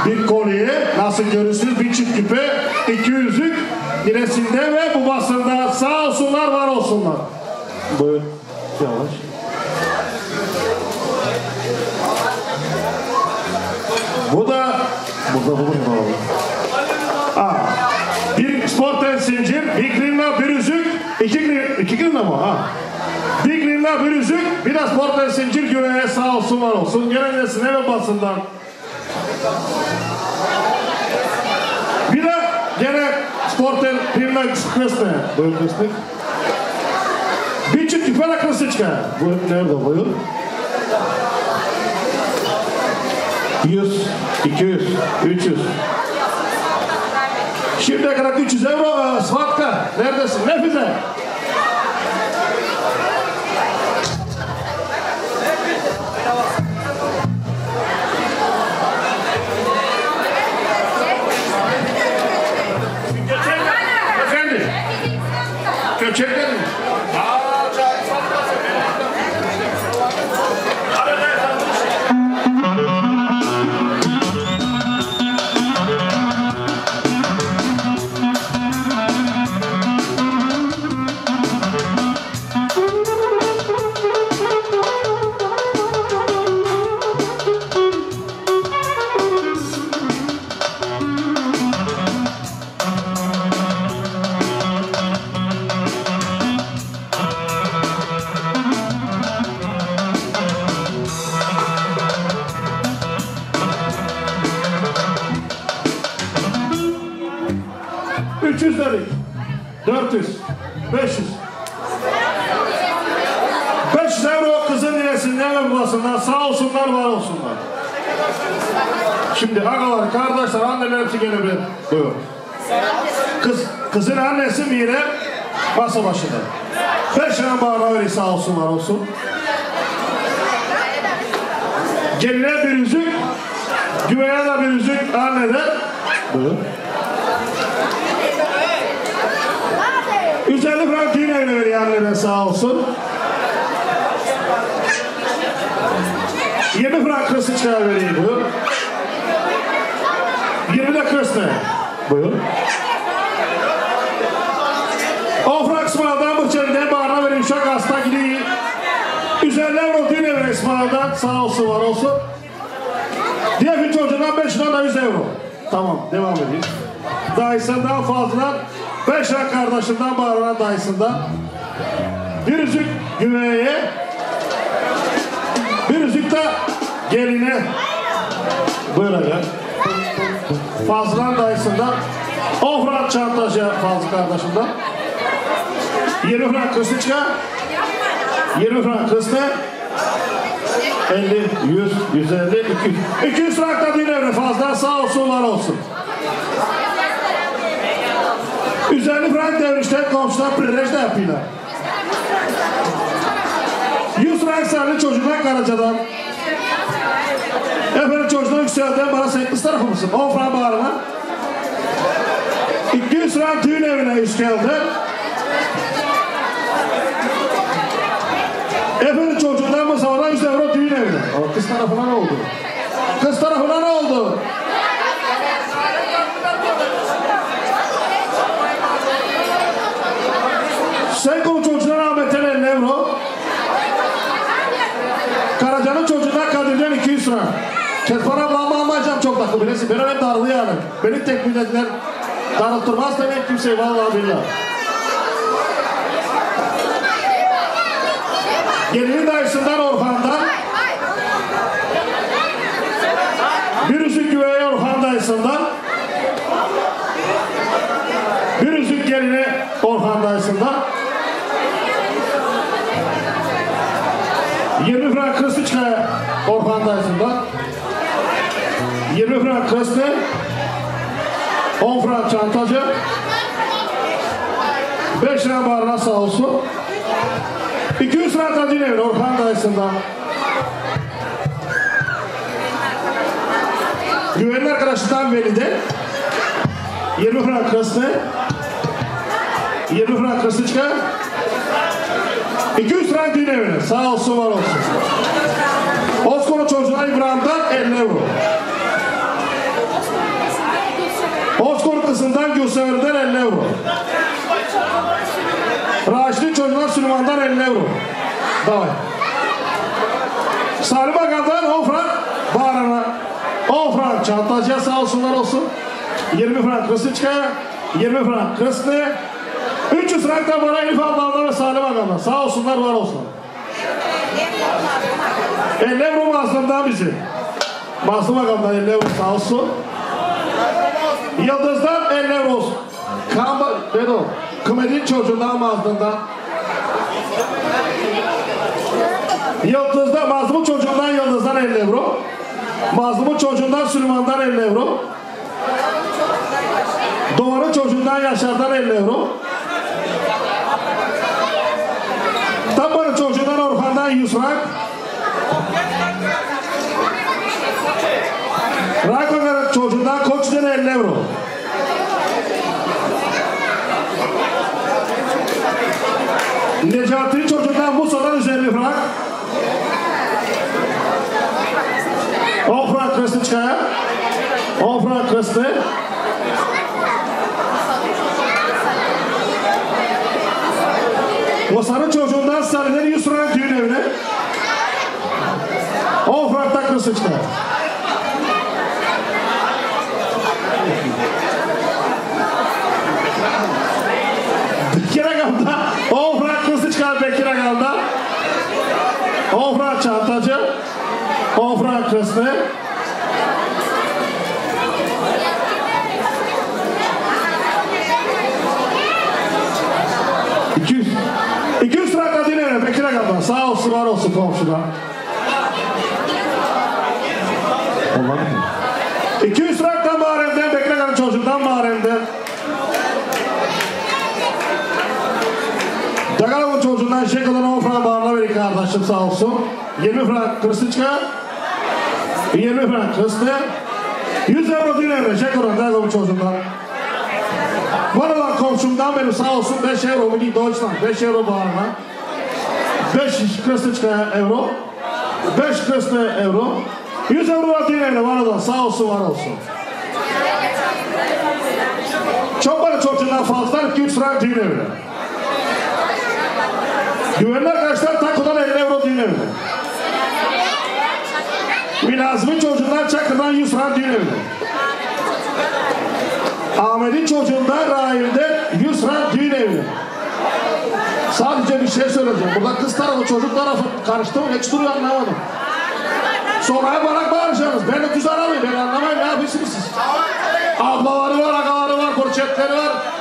Bir kolye, nasıl görürsünüz bir çift küpe, iki yüzük, biresinde ve bu basında sağ olsunlar var olsunlar. Buyur. Yavaş. Bu da burada bu ne var? Aa, bir sporten zincir, bir grilla bir yüzük, iki, gri- iki grilla mı? Ha. Bir grilla bir yüzük, bir de sporten zincir güveye sağ olsun var olsun. Gelenlesine ve basından. Bir de gene sporten grilla kısmı. Buyur kısmı. Bir çift küpele kısıçka. Buyur nerede buyur? 100, 200, 300. Şimdiye kadar 300 euro e, Svatka. Neredesin? Nefize. Kızın annesi Mire masa başında. Beş tane veri sağ olsun var olsun. Geline bir yüzük, güveye de bir yüzük anneden. Buyur. 150 frank düğün evine veriyor annene sağ olsun. 20 frank kırısıçkaya vereyim buyur. 20 de kırısne. Buyur. 10 frank ısmarladan bıçağından bağrına vereyim şak hasta gideyim. 150 euro düğün evine ısmarladan sağ olsun var olsun. Diğer bir çocuğundan 5 lira da 100 euro. Tamam devam edeyim. Dayısından fazla 5 lira kardeşinden bağıran dayısından. Bir yüzük güveye. Bir yüzük de geline. Böyle. Fazlan dayısından. 10 frank çantacı fazla kardeşinden. 20 frank kısıçka. 20 frank kısne. 50, 100, 150, 200. 200 frank da bir evre fazla sağ olsun var olsun. 150 frank devrişten komşular prirej de yapıyorlar. 100 frank sarılı çocuklar Karaca'dan. Efendim çocuğuna yükselden bana sen kız tarafı mısın? 10 frank bağırma. 200 frank düğün evine yükseldi. Kız tarafına ne oldu? Kız tarafına ne oldu? Senko'nun çocuğuna rahmet eden Nevro. Karaca'nın çocuğuna Kadir'den 200 lira. Kezban ablamı almayacağım çok dakika bilesin. Ben öyle darlı yani. Beni tek milletiler darıltırmaz demek kimseyi vallahi billahi. Gelini dayısından Orhan. 10 frank çantacı 5 lira barına sağ olsun. 200 frank Adile Orhan dayısından Güvenli arkadaşından Veli'de 20 frank Kırsı 20 frank Kırsıçka 200 frank din evine. Sağ olsun var olsun. Oskolu çocuğuna İbrahim'den 50 euro. Kızından Gülsever'den 50 euro. Raşid'in çocuğuna Süleyman'dan 50 euro. Davay. Salim Akan'dan 10 frank Baran'a. 10 frank çantacıya sağ olsunlar olsun. 20 frank Kısıçka'ya. 20 frank Kıslı'ya. 300 frank da bana Elif ablamdan ve Salim Akan'dan. Sağ olsunlar var olsunlar. 50 euro Mazlum'dan bizi. Mazlum Akan'dan 50 euro sağ olsun. Yıldız'dan 50 euro olsun. Kamba, ne de o? Kımedin çocuğundan Mazlum'dan. Yıldız'da Mazlum'un çocuğundan Yıldız'dan 50 euro. Mazlum'un çocuğundan Süleyman'dan 50 euro. Doğan'ın çocuğundan Yaşar'dan 50 euro. Tabanın çocuğundan Orhan'dan 100 frank. Rakogar'ın çocuğundan Koç'tan 50 euro. Necati'nin çocuğundan Musa'dan 150 frank. 10 frank Kresniçka'ya. 10 frank Kresni. Musa'nın çocuğundan Sarı'nın 100 frank düğün evine. 10 frank da. Bekir 10 frank çantacı. 10 frank Kresni. İki- 200 frank da dinle Bekir Agam'da. Sağ olsun var olsun komşuda. Olmadı mı? 200 Dagalav'ın çocuğundan Şeko'dan 10 frank bağırına verin kardeşim sağ olsun. 20 frank Kırısıçka. 20 frank Kırıslı. 100 euro dinle Şeko'dan Dagalav'ın çocuğundan. Valla komşumdan benim sağ olsun 5 euro mu değil Deutschland 5 euro bağırına. 5 Kırısıçka euro. 5 Kırıslı euro. 100 euro var dinle valla sağ olsun var olsun. Çok bana çocuğundan fazla 200 frank dinle. Güvenli arkadaşlar takodan 50 euro dinlemedi. Minazım'ın çocuğundan Çakır'dan 100 frank dinlemedi. Ahmet'in çocuğundan Rahim'de 100 frank düğün evli. Sadece bir şey söyleyeceğim. Burada kız tarafı çocuk tarafı karıştı mı? Hiç duruyor anlamadım. Sonra bana bağıracaksınız. Ben de güzel alayım. Ben anlamayayım. Ne yapıyorsunuz siz? Ablaları var, agaları var, porçetleri var.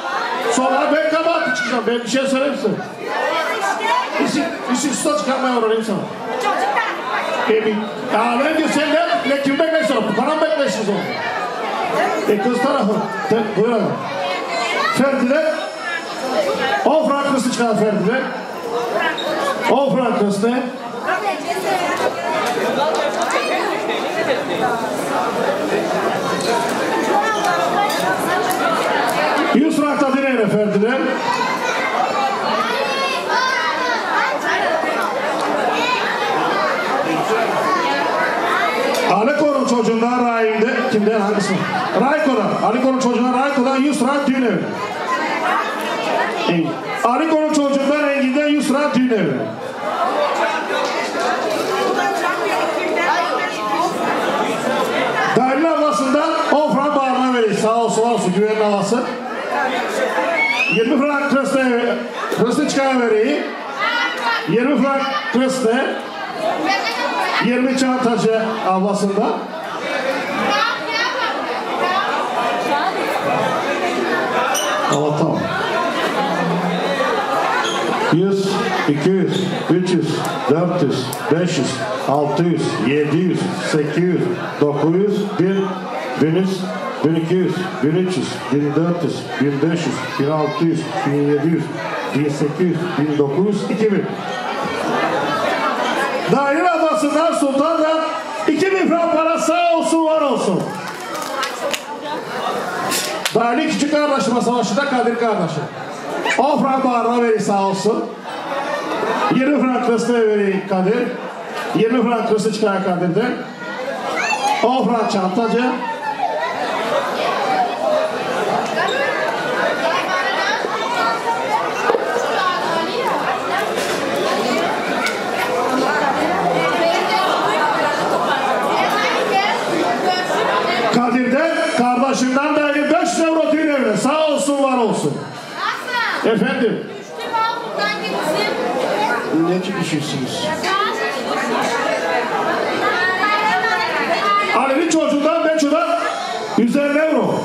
Sonra ben kabahatli çıkacağım. Ben bir şey söyleyeyim size. İşi, işi usta çıkarmaya uğrayayım sana. E, bir, ya ne diyor sen ne? Ne kim beklesin? Bana mı beklesin onu? E kız tarafı. Te, buyur abi. Ferdiler. O franklısı çıkar Ferdiler. O franklısı ne? Yüz Ferdiler. Aliko'nun çocuğundan Rahim'de, kimden hangisi? Rayko'dan. Aliko'nun çocuğundan Rayko'dan 100 frank düğün evi. Aliko'nun çocuğundan Engin'den 100 frank düğün. 20 frank Kriste, Kristiçka'ya vereyim. 20 frank Kriste. 20 çantacı ablasında. Ama tamam. 100, 200, 300, 400, 500, 600, 700, 800, 900, 1000, 1100, 1200, 1300, 1400, 1500, 1600, 1700, 1800, 1900, 2000. Daire adasından sultandan 2000 frank para sağ olsun var olsun. Daire küçük kardeşime savaşında Kadir kardeşim. 10 frank bağrına verir sağ olsun. 20 frank kısmı verir Kadir. 20 frank kısmı çıkar Kadir'den. 10 frank çantacı. Kardeşinden dahi 5 euro evine. Sağ olsun var olsun. Efendim. Ne çıkışıyorsunuz? Ali'nin çocuğundan Beço'dan 150 euro.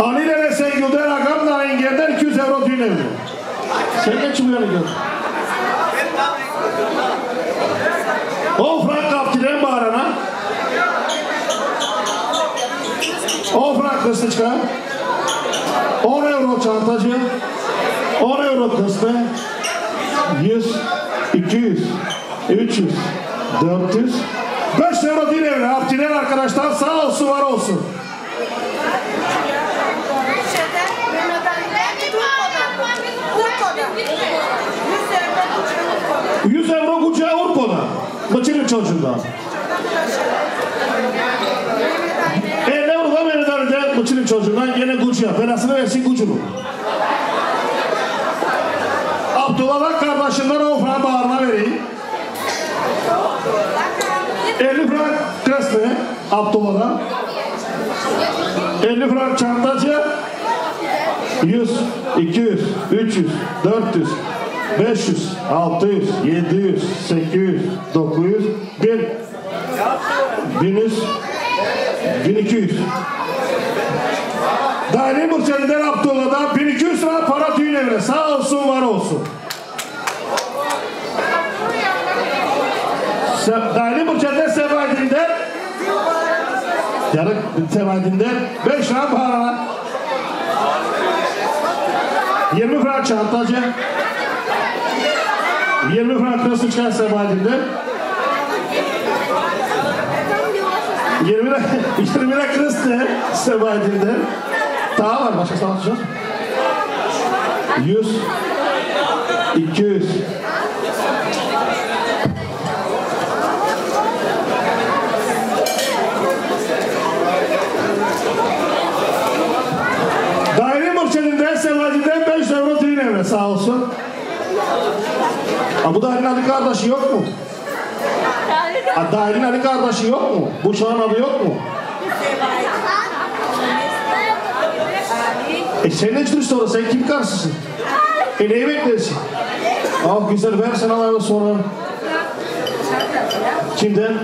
Ali ile Sengül'den Agam'la İngel'den 200 euro düğün. Sen ne çıkıyorsun 10 frank hırsıçka. 10 euro çantacı. 10 euro kısmı. 100, 200, 300, 400, 5 euro dinlevine abdiler arkadaşlar sağ olsun var olsun. Yüz euro Gucci Avrupa'da. Maçının çocuğundan. Mıçırın çocuğundan yine kucağı. Belasını versin kucunu. Abdullah kardeşinden o frank bağrına vereyim. 50 frank kresme Abdullah'dan. 50 frank çantacı. 100, 200, 300, 400, 500, 600, 700, 800, 900, 1000, 1100, 1200. Daire Burçeli'den Abdullah'dan 1200 lira para düğün evine. Sağ olsun var olsun. Daire Burçeli'den Sebahattin'den Yarık Sebahattin'den 5 lira para. 20 frank çantacı. 20 frank nasıl çıkar Sebahattin'den? 20 lira, (laughs) 20 lira kırıstı Sebahattin'den. Daha var başka sanatçı. 100 200 Daire Murşedi'nden Sebahattin'den 5 euro düğün evine sağ olsun. Ha, bu dairenin adı kardeşi yok mu? Ha, dairenin adı kardeşi yok mu? Bu an adı yok mu? E sen ne çıkıyorsun sonra? Sen kim karşısın? E neyi beklersin? Ah güzel ver sen alayım sonra. Kimden?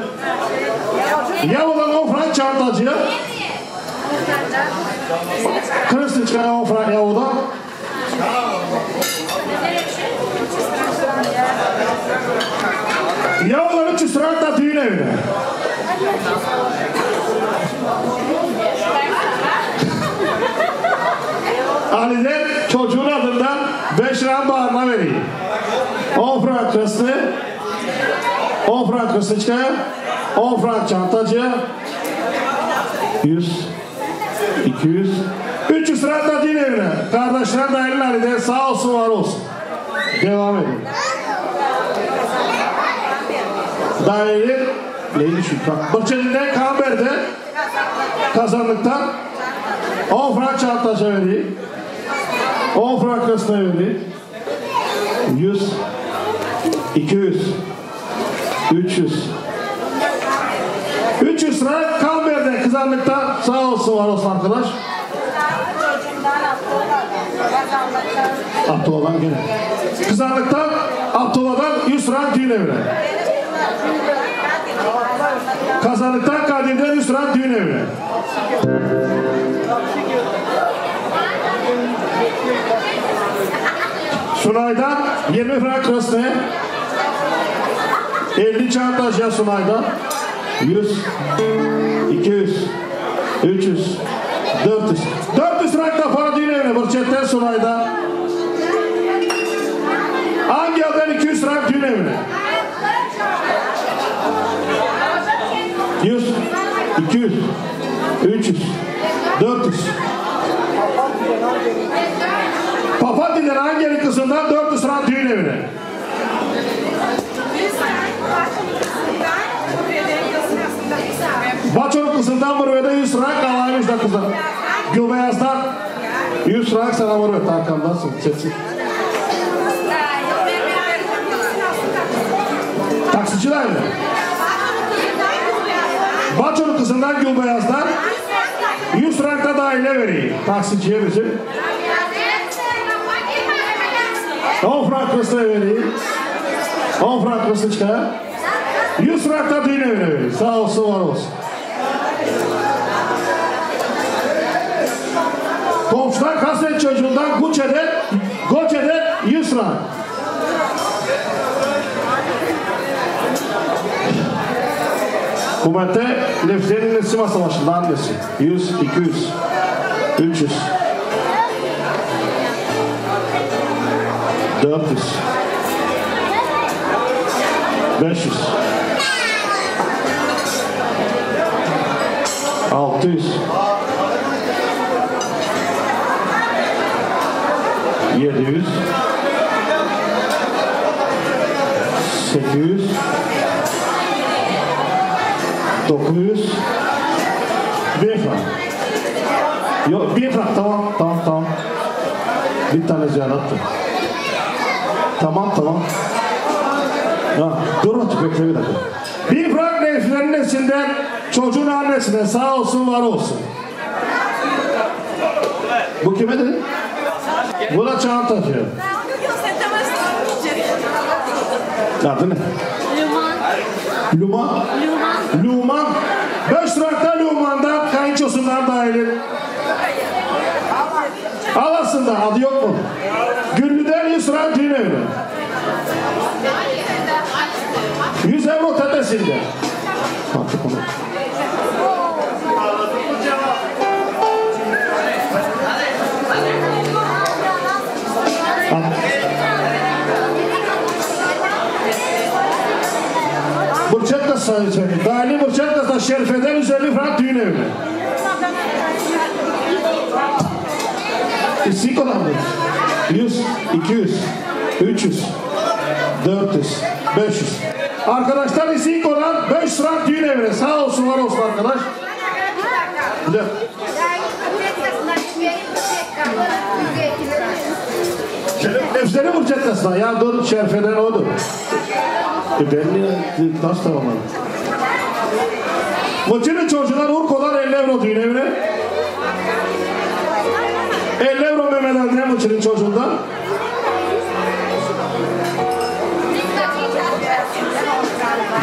Ya ulan o frank çantacıya. Kırırsın çıkan o frank ya o da. Ya ulan 300 frank da düğün evine. Ali'den çocuğun adından 5 lira bağırma vereyim. 10 frank kısmı, 10 frank kısıçka, 10 frank çantacı, 100, 200, 300 lira da din evine. Kardeşler dahil Ali'den sağ olsun var olsun. Devam edin. Daire neydi şu? Bırçeli'den Kamber'de kazandıktan 10 frank çantacı vereyim. 10 frank kısmı vereyim. 100 200 300 300 lira Kamber'de kızarlıkta sağ olsun var olsun arkadaş. Abdullah'dan gene. Kızarlıktan Abdullah'dan 100 frank düğün evine. Kazanlıktan Kadir'den 100 frank düğün evine. Sunay'dan 20 frank Rosne. 50 Çağataş'a Sunay'dan. 100, 200, 300, 400. 400 frank da düğün evine. Burçet'ten Sunay'dan. Angel'den 200 frank düğün evine. 100, 200, 300, 400. Papatya'dan Angel'in kızından 400 frank düğün evine. Baço'nun kızından Mırve'de 100 frank alaymış da kızı. Gülbeyaz'dan 100 frank sana Mırve. Arkamdasın. Seçin. Taksiciler mi? Baço'nun kızından Gülbeyaz'dan 100 frank da dahile vereyim. Taksiciye bizim. 10 frank kızına vereyim. 10 frank kızına çıkar. 100 frank da vereyim. Sağ olsun var olsun. Komşular kasvet çocuğundan Guçe'den Goçe'den 100 frank. Kuvvette Lefter'in Sima Savaşı'nda annesi. 100, 200, 300, 400, 500, 600, 700, 800, 900 bir frank. Yok bir frank. Tamam tamam tamam. Bir tane ziyaret. Tamam tamam. Ha, dur otur bekle bir dakika. Bir frank neflerin esinden çocuğun annesine sağ olsun var olsun. Bu kime dedi? Bu da çağın taşıyor. Adı ne? Luman. Luman. Beş durakta Luman'dan kayınçosundan dahil. Alasında adı yok mu? Güllü'den 100 frank düğün evi. 100 euro tepesinde. Baktık onu. Burçak da sayacak. Dahili Burçak da Şerife'den 150 frank düğün evine. İstik olan? 100, 200, 300, 400, 500. Arkadaşlar istik olan 5 frank düğün evine. Sağ olsun var olsun arkadaş. Güzel. Nefsleri Burçak'tasına. Ya dur Şerife'den odur. E ben nasıl tamamladım? Mıçının çocuğundan Urko'dan 50 euro düğün evine. 50 euro memelerden Mıçının çocuğundan.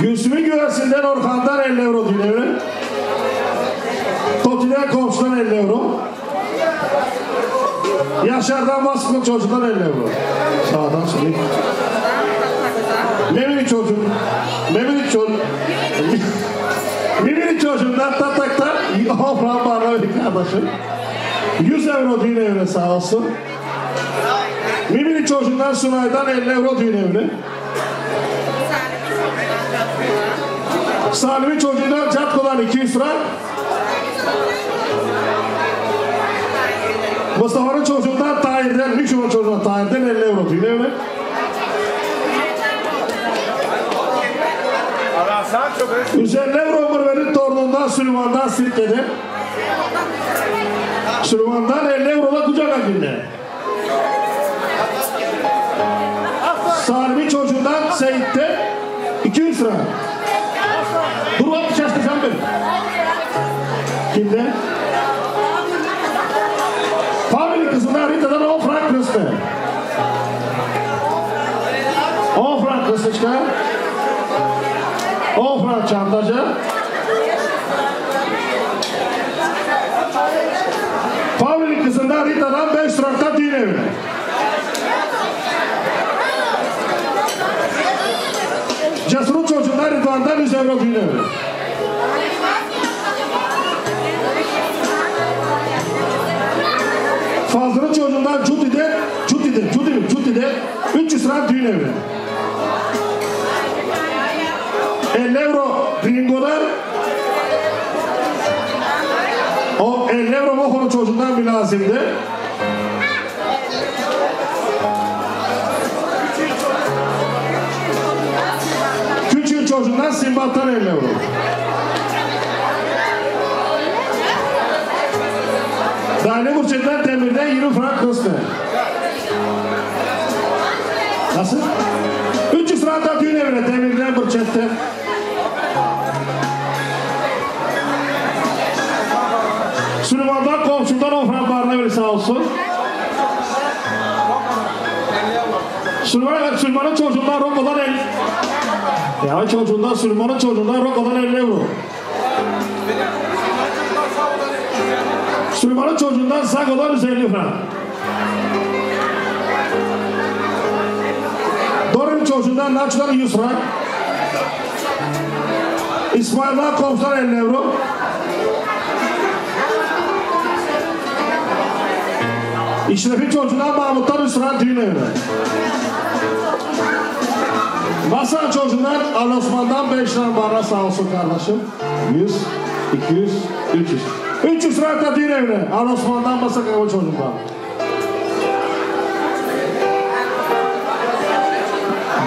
Gülsüm'ün güvesinden Orkan'dan 50 euro evine. Toti'den komşudan 50 euro. Yaşar'dan Baskın çocuğundan 50 euro. Sağdan söyleyeyim. Memini çocuk. Memini çocuk. Memini çocuğundan tatakta Ofran bana bir kardeşim. 100 euro düğün evine sağ olsun. Mimini çocuğundan Sunay'dan 50 euro düğün evine. Salim'in çocuğundan Catko'dan 200 frank. Mustafa'nın çocuğundan Tahir'den, Müşo'nun çocuğundan Tahir'den 50 euro düğün evine. Üzerine Romer'ın torunundan Süleyman'dan Sirke'de. Süleyman'dan 50 eurola kucak hakimde. Sahibi çocuğundan Seyit'te 200 lira. Dur bak dışarıda sen benim. Kimde? Family kızından Rita'dan 10 frank kızdı. 10 frank kızdı işte. 10 frank çantacı. Rita'dan 5 frankta düğün evine. Cesur'un çocuğundan Rıdvan'dan 100 euro düğün evine. Fazlının çocuğundan Cuti'de, Cuti mi? Cuti'de 300 frank düğün evine. 50 euro Gringo'dan o 50 euro Moko'nun çocuğundan bir lazımdı. Simbat'tan 50 euro. Daire Burçet'ten Demir'den 20 frank kısmı. Nasıl? 300 frank da düğün evine Demir'den Burçet'te. Süleyman'dan komşumdan 10 frank barına verir sağ olsun. Süleyman evet Süleyman'ın çocuğundan Roko'dan 50. Ya çocuğundan Süleyman'ın çocuğundan Roko'dan 50 euro. Süleyman'ın çocuğundan Sago'dan 150 frank. Dora'nın çocuğundan Naç'tan 100 frank. İsmail'den komşudan 50 euro. İşref'in çocuğundan Mahmut'tan 100 frank düğün evine. Masan çocuğundan Ali Osman'dan 5 lira bana sağ olsun kardeşim. 100, 200, 300. 300 lira da düğün evine. Ali Osman'dan masa kavga çocuğundan.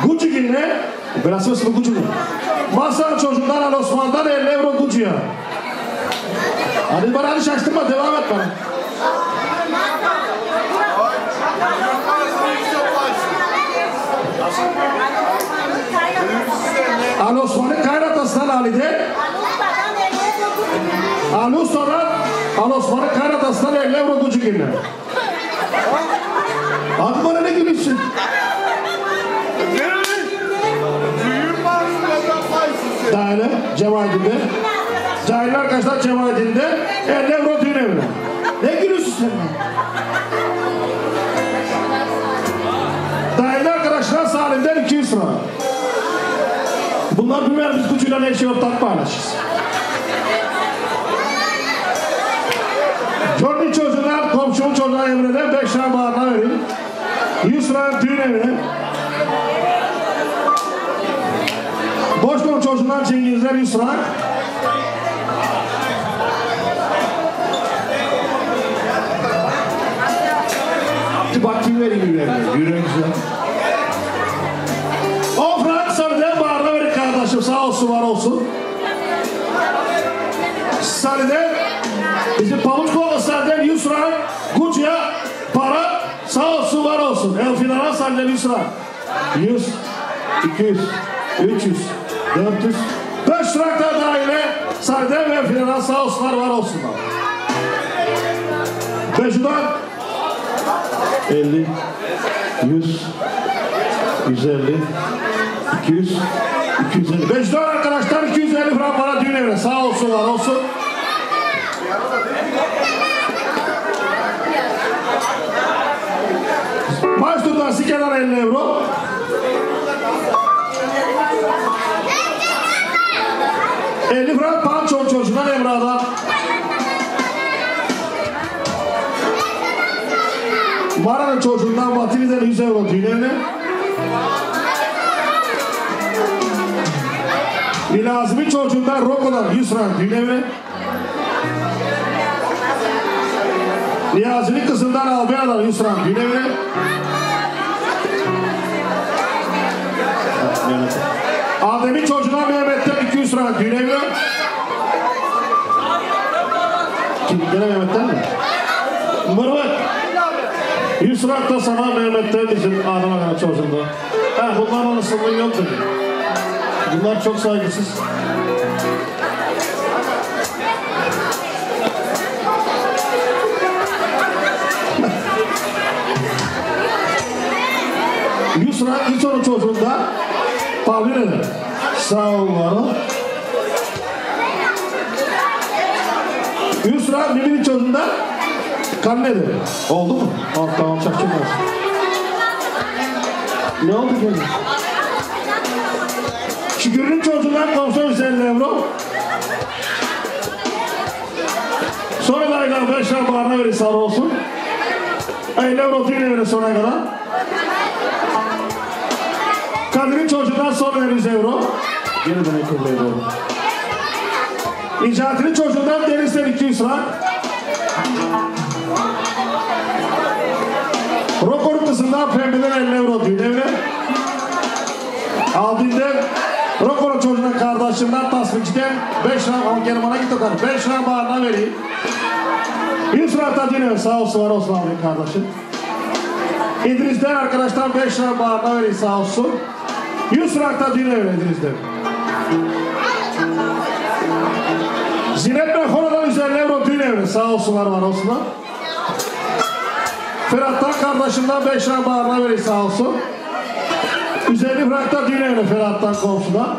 Gucci gününe, biraz sesli Gucci günü. Masan çocuğundan Ali Osman'dan 50 euro Gucci'ye. Hadi bana hadi şaştırma devam et bana. Ali Osman'ın kaynatasından Ali'de. Ali Usta'dan Ali Osman'ın kaynatasından 50 euro buçuk günü. Hadi bana ne gülüyorsun? Daire Cevahir'de. Cahil arkadaşlar Cevahir'de 50 euro düğün evine. Ne gülüyorsun sen? Dahil arkadaşlar Salim'den 200 lira. Bunlar bilmeyen biz kucuyla her şeyi ortak paylaşırız. Johnny çocuğuna, komşunun çocuğuna Emre'den 5 lira bağırına vereyim. 100 lira düğün evine. Boşkon çocuğundan Cengizler 100 lira. Bak kim vereyim. Yüreğin güzel. Olsun var olsun. Sarı'dan bizim Pamuçkova Sarı'dan 100 lira. Gucci'ye para sağ olsun var olsun. El Fidan'a Sarı'dan 100 lira. 100, 200, 300, 400, 5 lira da dahile Sarı'dan ve Fidan'a sağ olsunlar var olsunlar. Beşudan 50, 100, 150, 200, 250. Beşiktaş arkadaşlar 250 frank para düğün evine. Sağ olsun var olsun. Baş tutan sikeler 50 euro. Elli frank pançon çocuğundan Emrah'dan. Mara'nın çocuğundan Vatili'den 100 euro düğün evine. Bilazım'ın çocuğundan Roko'dan 100 frank evine. Niyazi'nin kızından Albaya'dan 100 frank evine. Adem'in çocuğundan Mehmet'ten 200 frank evine. Kim? Gene Mehmet'ten mi? Mırmık. 100 frank da sana Mehmet'ten bizim Adem Akan'a çocuğundan. Ha bunların arasında yok dedi. Bunlar çok saygısız. Yusra İto'nun çocuğunda Pavline. Sağ ol var ol. Yusra Mimi'nin çocuğunda kan nedir? Oldu mu? Al tamam şaşırmaz. Ne oldu gene? Komşu 150 euro. Sonra da aylar 5 lira bağırına verir sağ olsun. 50 euro değil verir sonra kadar. Kadir'in çocuğundan sonra 100 euro. Gene ki buraya doğru. İcatinin çocuğundan Deniz'den 200 lira. Rokor'un kızından Pembe'den 50 euro değil evine. Aldığında Çocuğundan kardeşimden tasfikçiden 5 lira, gene bana git o kadar. 5 lira bağırına vereyim. 100 lira tadını sağ olsun var olsun abi kardeşim. İdris'ten arkadaşlar 5 lira bağırına vereyim sağ olsun. 100 lira tadını ver İdris'ten. Zinet Bey Hora'dan 150 euro düğün evine sağ olsunlar var olsunlar. Ferhat'tan kardeşimden 5 lira bağırına vereyim sağ olsun. 150 Fırat'ta düğün evine Ferhat'tan komşuda.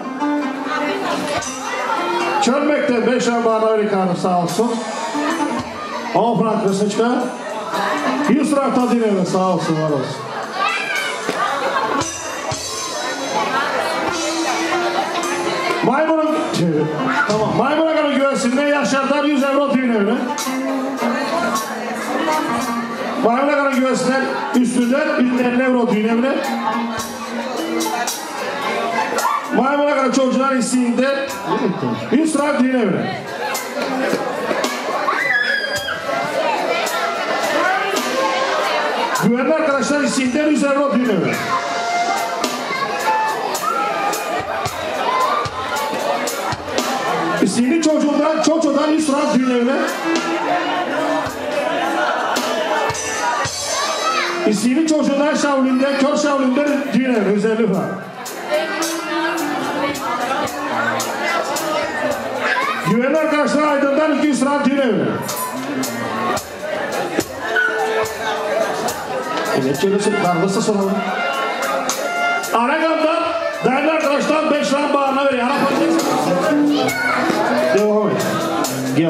Çölmek'te 5 lira bağırına vereyim kardeşim sağ olsun. 10 frank Kısıçka. 100 Fırat'ta düğün evine sağ olsun var olsun. Maymunun tamam. Maymuna kadar güvensinde Yaşar'dan 100 euro düğün evine. Maymuna kadar güvensinden üstünden 150 euro evine. Maymuna kadar çocuğun isteğinde 100 lira düğün evine. Güvenli arkadaşlar 100 euro düğün evine. İsteğini çocuğundan, çocuğundan 100 lira düğün evine. İsteğini çocuğundan Şavlin'den, Kör Şavlin'den düğün 150 lira. Güvenli arkadaşlar Aydın'dan 200 lira düğün evine. Evet, çevirsin, kardeşe soralım. Aragam'dan değerli arkadaşlar 5 lira bağına veriyor. Devam et. Gel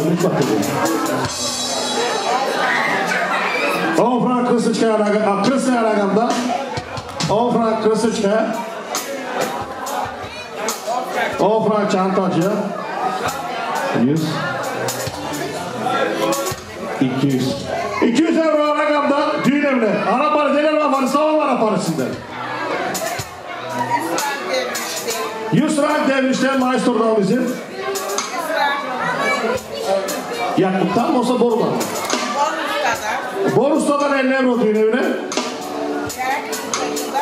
frank Krısıçka Aragam, Krısıçka Aragam'da 10 frank Krısıçka 10 frank Çantacı 100 200 200 euro Aragam'da düğün evine. Arap parası değil ama parası tamam Arap parasında. 100 frank devrişten Maestro'dan bizim. Yakup'tan mı olsa Boru'dan? Borus'tan 50 euro düğün evine.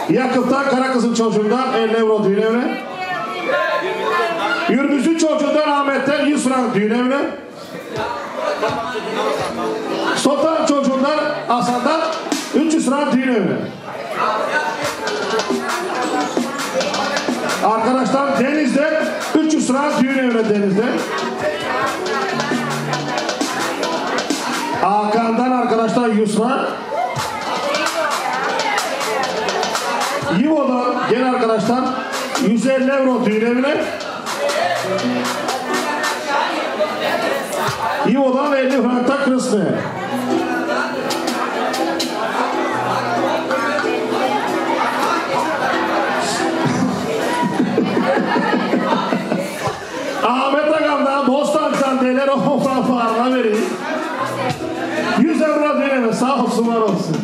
Yakup'tan Karakız'ın çocuğundan 50 euro düğün evine. Gürbüz'ün çocuğundan Ahmet'ten 100 frank düğün evine. Sultan çocuğundan Hasan'dan 300 frank düğün evine. Arkadaşlar Deniz'de 300 lira düğün evine Deniz'de. Hakan'dan arkadaşlar 100 lira. Yivo'dan gel arkadaşlar 150 euro düğün evine. Yivo'dan 50 frankta Kırıslı'ya. (laughs) Ahmet Agam'dan Bostan Çanteler o fanfarına vereyim. 100 euro deneme sağ olsun var olsun.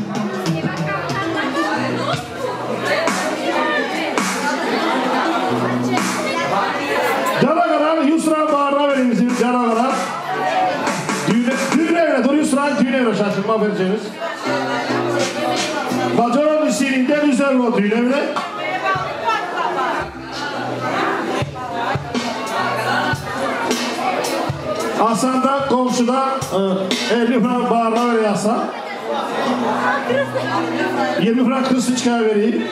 Düğüne evine şaşırma vereceğiniz. Bacanın işçiliğinden 100 euro düğüne evine. Hasan'dan komşudan e, 50 frank bağırma veriyor Hasan. 20 frank kız çıkar vereyim.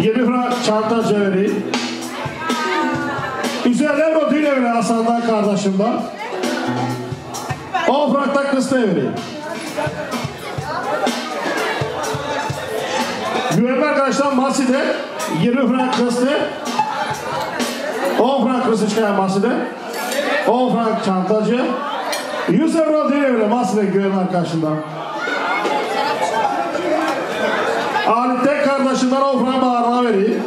20 frank çantacı vereyim. 150 euro düğün evine Hasan'dan kardeşimden. 10 kız vereyim. Güvenli arkadaşlar Masi'de 20 frank kıslı. 10 frank kısıçkaya masada. 10 frank çantacı. 100 euro değil öyle masada güvenler karşında. Alette kardeşinden 10 frank bağırına vereyim.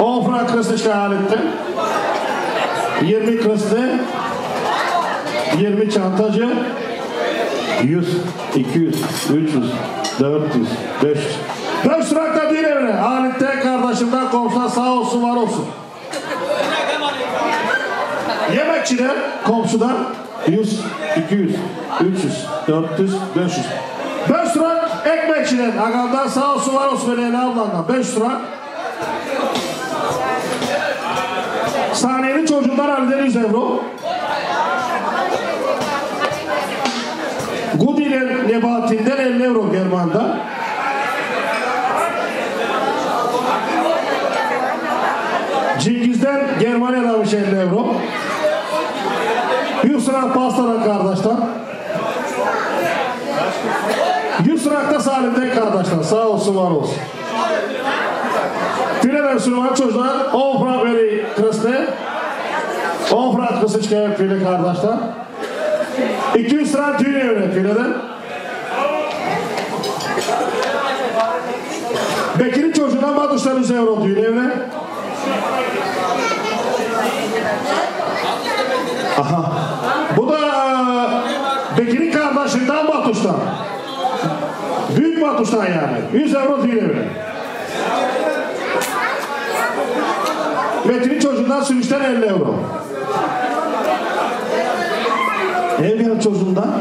10 frank kısıçkaya alette. 20 kıslı. 20 çantacı. 100, 200, 300, 400, 500. 5 lira değil evine. Alette kardeşimden komşudan sağ olsun var olsun. Yemekçiden komşudan 100, 200, 300, 400, 500. 5 lira ekmekçiden agamdan sağ olsun var olsun Melih'e ablandan 5 lira. Saniyenin çocuğundan halden 100 euro. Gudi'nin Nebati'nden 50 euro German'da. Cingiz'den Germanya'damış 50 euro. Yusra Pastadan kardeşler. Yusrak'ta Salim'den kardeşler. Sağ olsun var olsun. Fileden Süleyman çocuklar 10 frank veri kırıstı. 10 frank kısıçkaya kardeşler. 200 lira düğün evine fileden. Bekir'in çocuğuna 100 euro düğün evine. Aha. Bu da e, Bekir'in kardeşinden Batuş'tan. Büyük Batuş'tan yani. 100 euro düğün evine. Metin'in çocuğundan Sürüş'ten 50 euro. Çocuğundan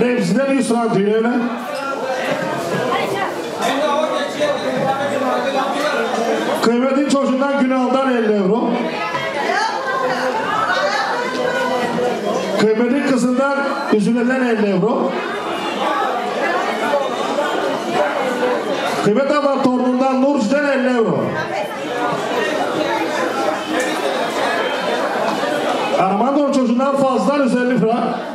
Remzi'den 100 lira düğün evine. Kıymetin çocuğundan Günal'dan 50 euro. Kıymetin kızından Üzüle'den 50 euro. Kıymet abla torunundan Nurci'den 50 euro. Armando'nun çocuğundan fazladan 150 lira.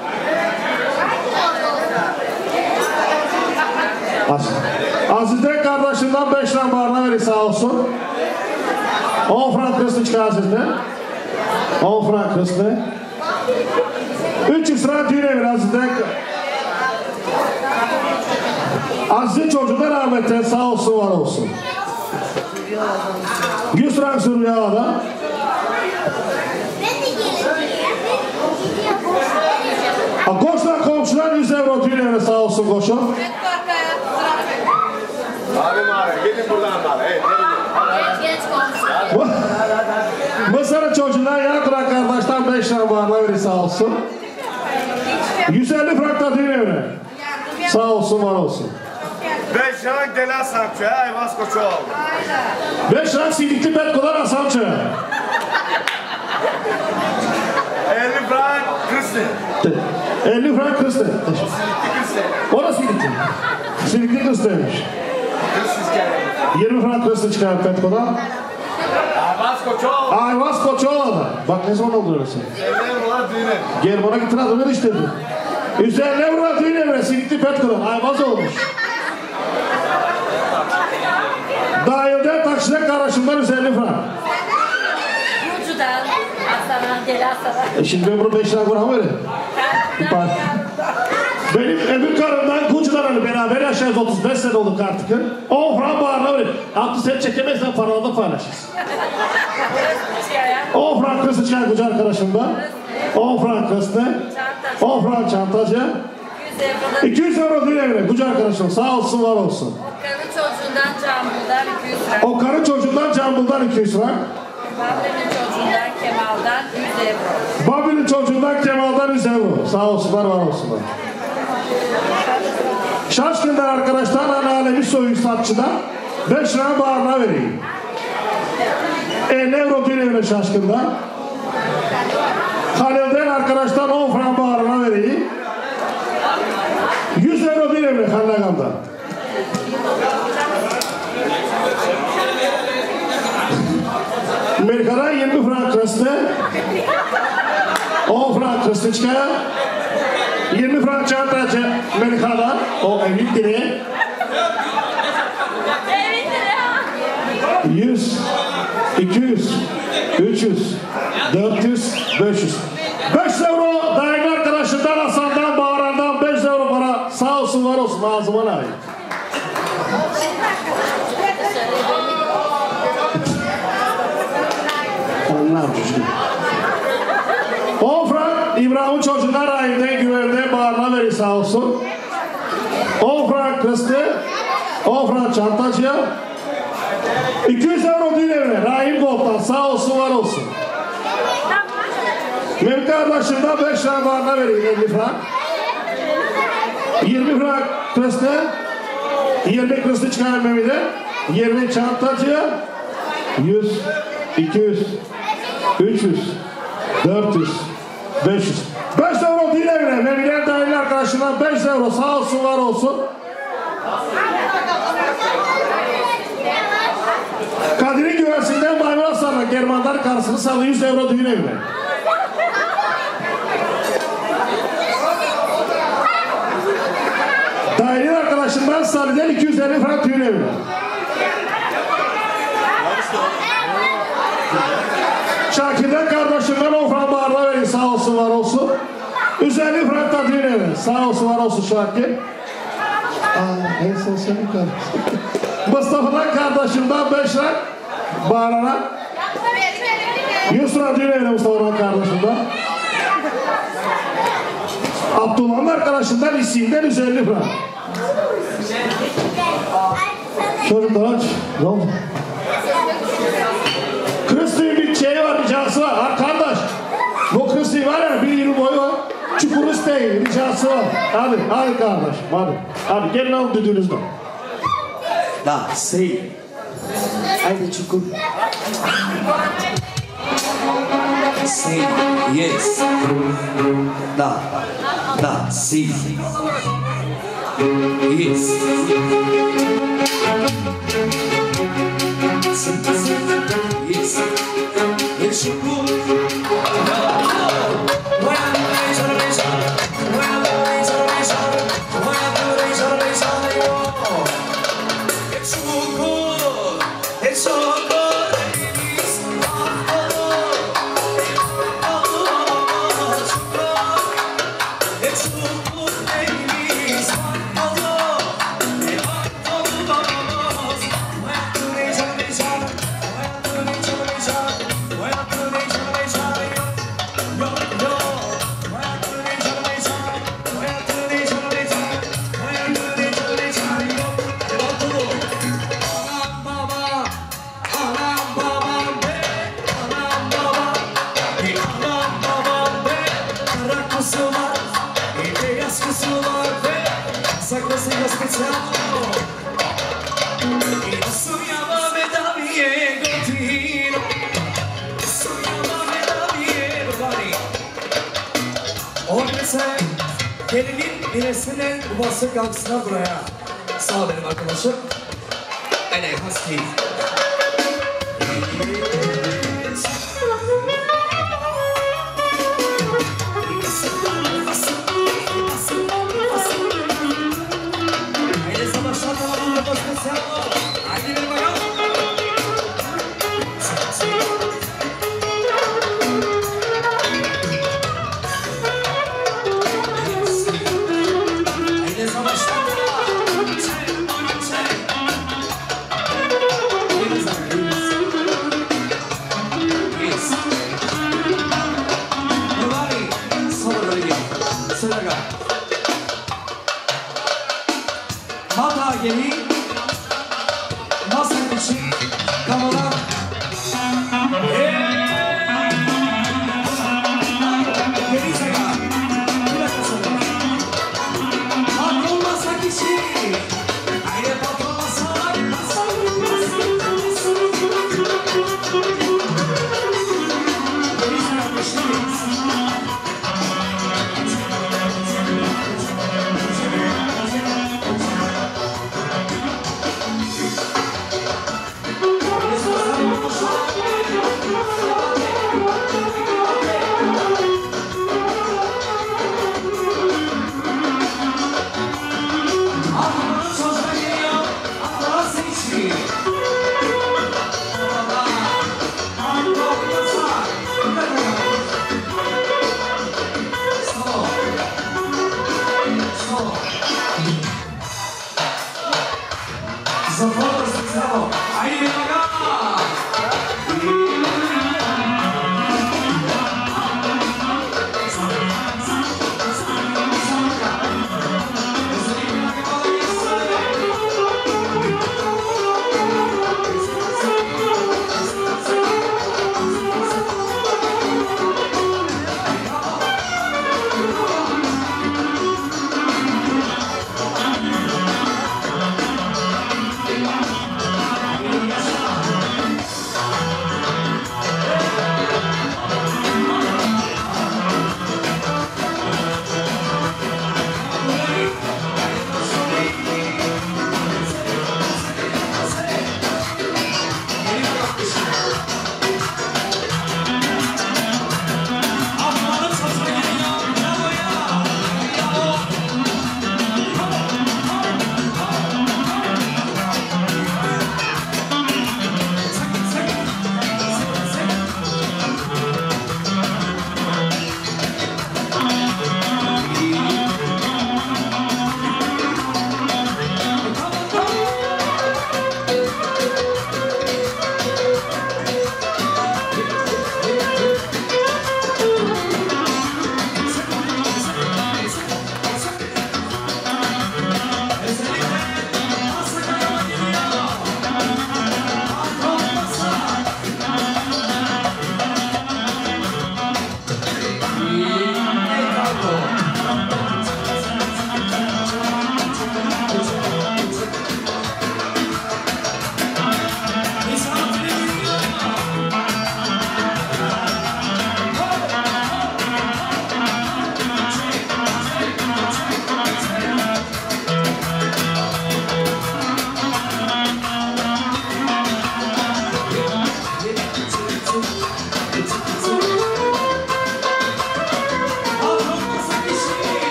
Kardeşinden 5 lira bağrına verir sağ olsun. 10 frank kısmı çıkar Aziz'den. 10 frank kısmı. 300 lira düğün evin Aziz'den. Aziz'in çocuğundan rahmetten sağ olsun var olsun. 100 frank sürüyor da. Ha, Koçlar komşular 100 euro düğün evine sağ olsun koşun. Abi abi gidin buradan abi. Evet, Mısır'ın çocuğuna yan duran kardeşten 5 lira bağına verir sağ olsun. 150 frank da düğün evine. Sağ olsun var olsun. Beş lira dela sanatçı. Ay Vasko çok. 5 lira silikli bet kular asancı. 50 frank Kristi. 50 frank kıstı. O da silikli. Silikli kıstıymış. 20 frank kıstı çıkar Petko'dan. Ay Vasko çok. Ayvaz Koçoğlu'da. Bak ne zaman oldu öylesi. 50 lira düğüne. Gel bana gittin adını işte. Üzerine Emrah düğün evre silikli Petko'dan. Ayvaz olmuş. Dahilde takside karışımdan 150 frank. Ucudan Aslan gel Aslan. E şimdi ben bunu 5 lira kuram verin. Bak. Benim öbür karımdan Kucu'dan hani beraber yaşarız 35 sene olduk artık. 10 frank bağırına verin. Altı sen çekemezsen paralarda paylaşırız. 10 frank kızı çıkar Kucu arkadaşımda. 10 frank kızı. 10 frank çantacı. 200 euro düğün evine Kucu arkadaşım. Sağ olsun var olsun. Karı çocuğundan Cambul'dan 200 lira. O karı çocuğundan Cambul'dan 200 frank. Babamın çocuğundan Kemal'dan 100 euro. Babil'in çocuğundan Kemal'dan 100 euro. Sağ olsunlar var olsunlar. Şaşkın'dan arkadaşlar anneannemi soyu satçıdan 5 lira bağrına vereyim. 50 euro bir evine şaşkından. Halil'den arkadaşlar 10 frank bağrına vereyim. 100 euro bir evine Halil'den. Amerika'dan 20 frank kırıstı. 10 frank kırıstı çıkar. 20 frank çantacı Amerika'dan. O evin direği. 100, 200, 300, 400, 500. 5 euro daimi arkadaşından Hasan'dan Bağıran'dan 5 euro para sağ olsun var olsun ağzıma layık. Allah'ım çocuğum. 10 frank İbrahim çocuğuna rahimden güvende bağrına verir sağ olsun. 10 frank kıstı. 10 frank çantacıya. 200 euro evine. Rahim Gold'dan sağ olsun var olsun. Mevki kardeşimden 5 tane bağrına vereyim 50 frank. 20 frank kıstı. 20 kıstı çıkarım Mehmet'e. 20 çantacıya. 100, 200, 300, 400, 500. 5 euro değil evine. Memiler dahil arkadaşından 5 euro sağ olsun var olsun. Kadir'in güvesinden Maymun Hasan'la Germanlar karşısını salı 100 euro düğün evine. Dahilin arkadaşından Salih'den 250 frank düğün evine. Şakir'den kardeşimden 10 frank bağırma verin sağ olsun var olsun. 150 frank da düğün evi. Sağ olsun var olsun Şakir. Aa, en son senin kardeşin. (laughs) Mustafa'dan kardeşimden 5 frank bağırana. 100 frank düğün evine Mustafa'dan kardeşimden. Abdullah'ın arkadaşından isimden 150 frank. Çocuklar aç. Ne oldu? Çukur isteyin, ricası var. Hadi, hadi kardeş, hadi. Hadi gelin alın düdüğünüzden. Da, sei. Haydi çukur. Sei, yes. Da, da, si. Yes. Yes. Yes, çukur. İnesinin babası kalksınlar buraya. Sağ ol benim arkadaşım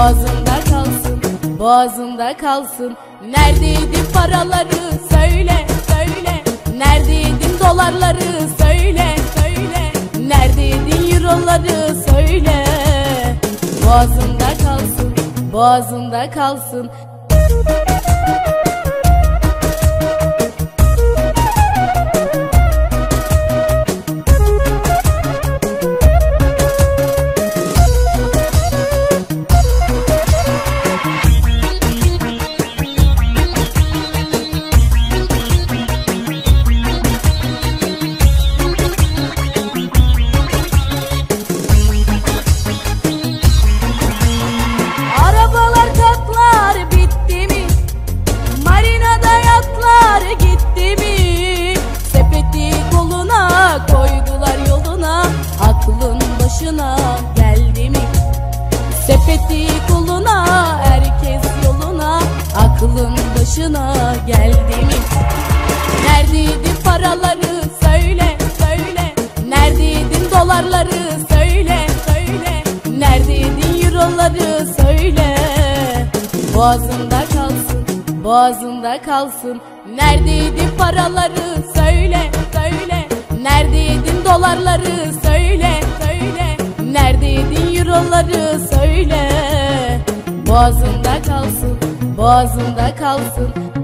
Boğazında kalsın, boğazında kalsın. Neredeydi paraları söyle söyle. Neredeydin dolarları söyle söyle. Neredeydin euroları söyle. Boğazında kalsın, boğazında kalsın. şarkıları söyle. Boğazında kalsın, boğazında kalsın. Neredeydin paraları söyle, söyle. Neredeydin dolarları söyle, söyle. Neredeydin euroları söyle. Boğazında kalsın, boğazında kalsın.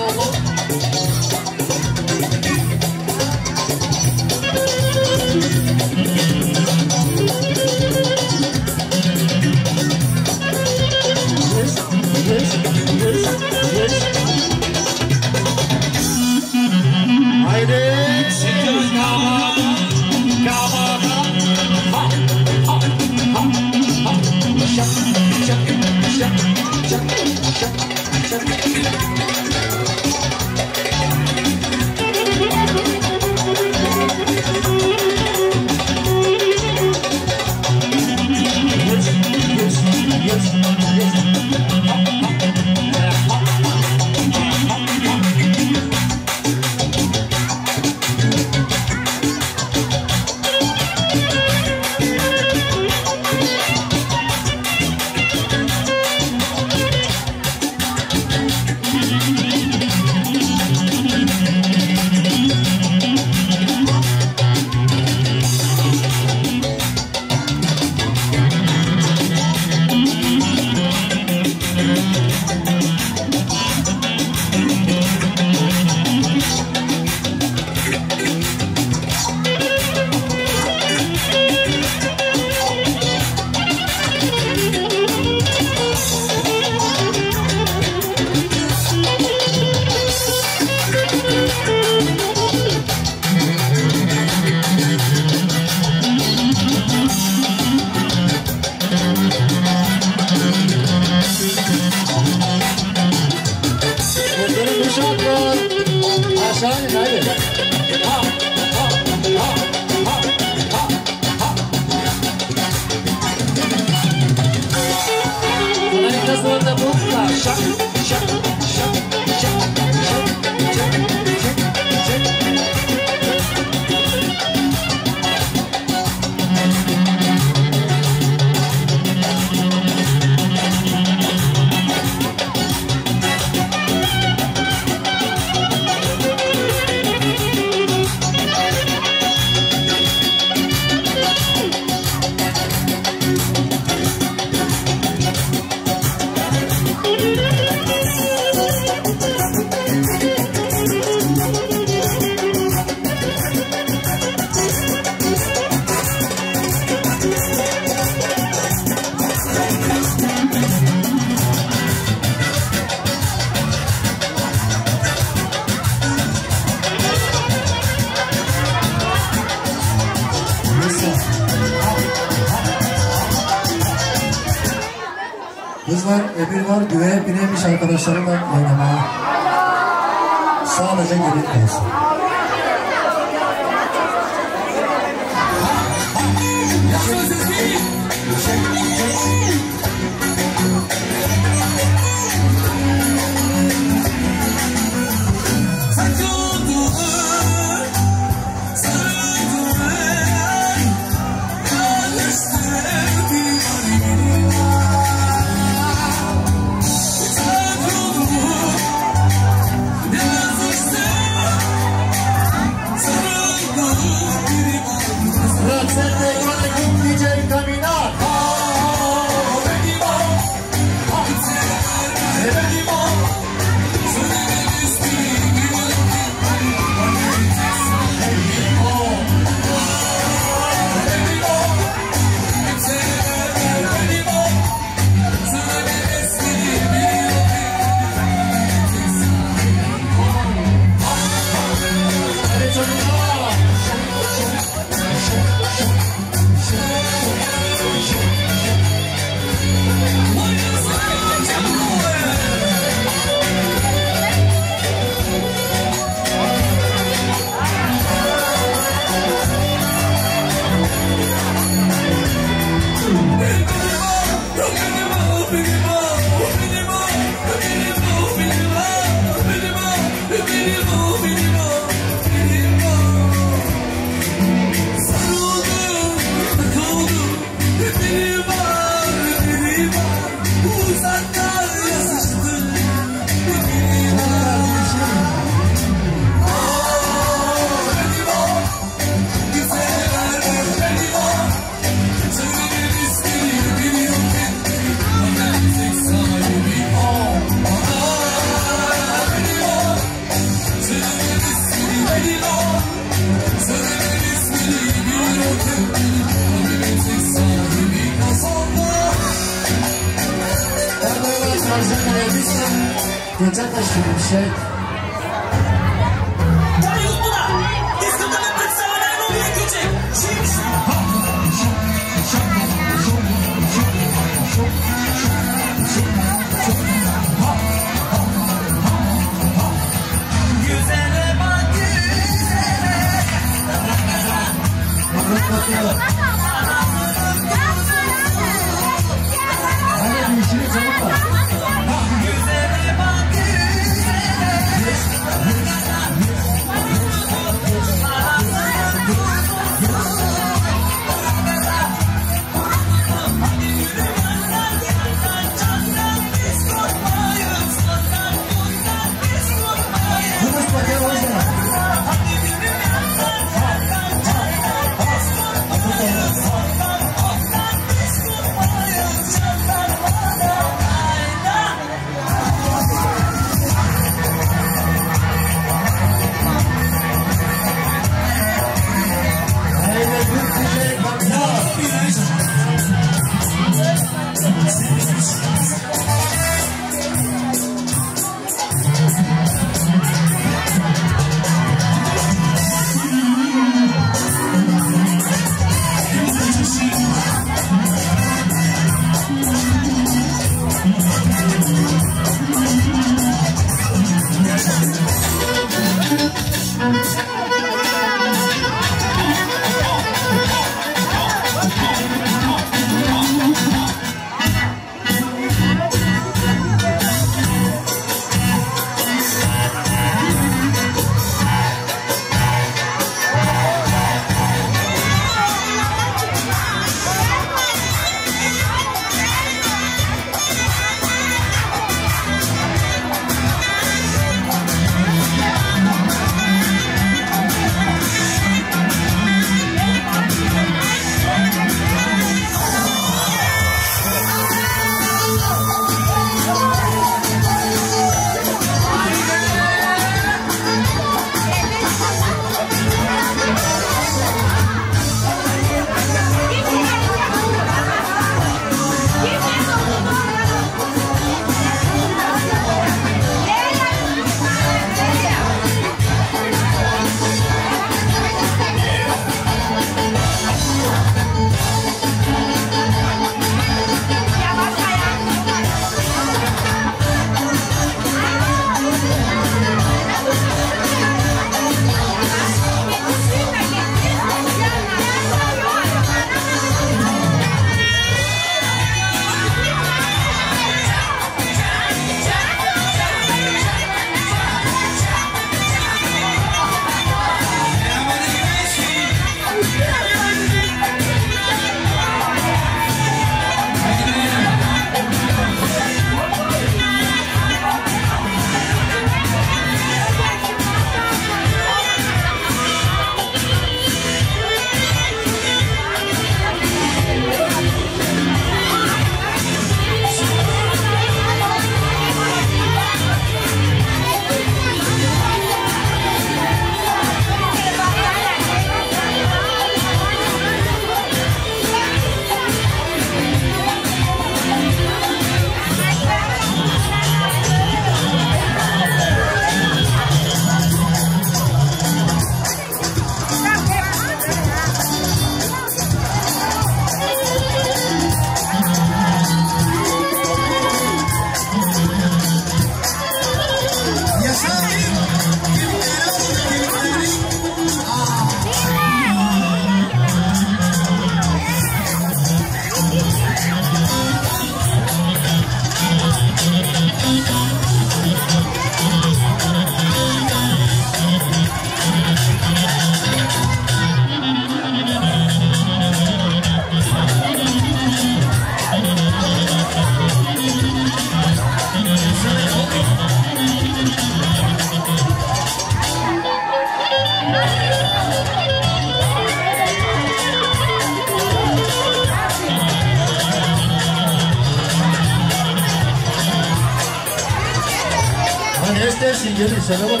siguiyorum sana bakalım.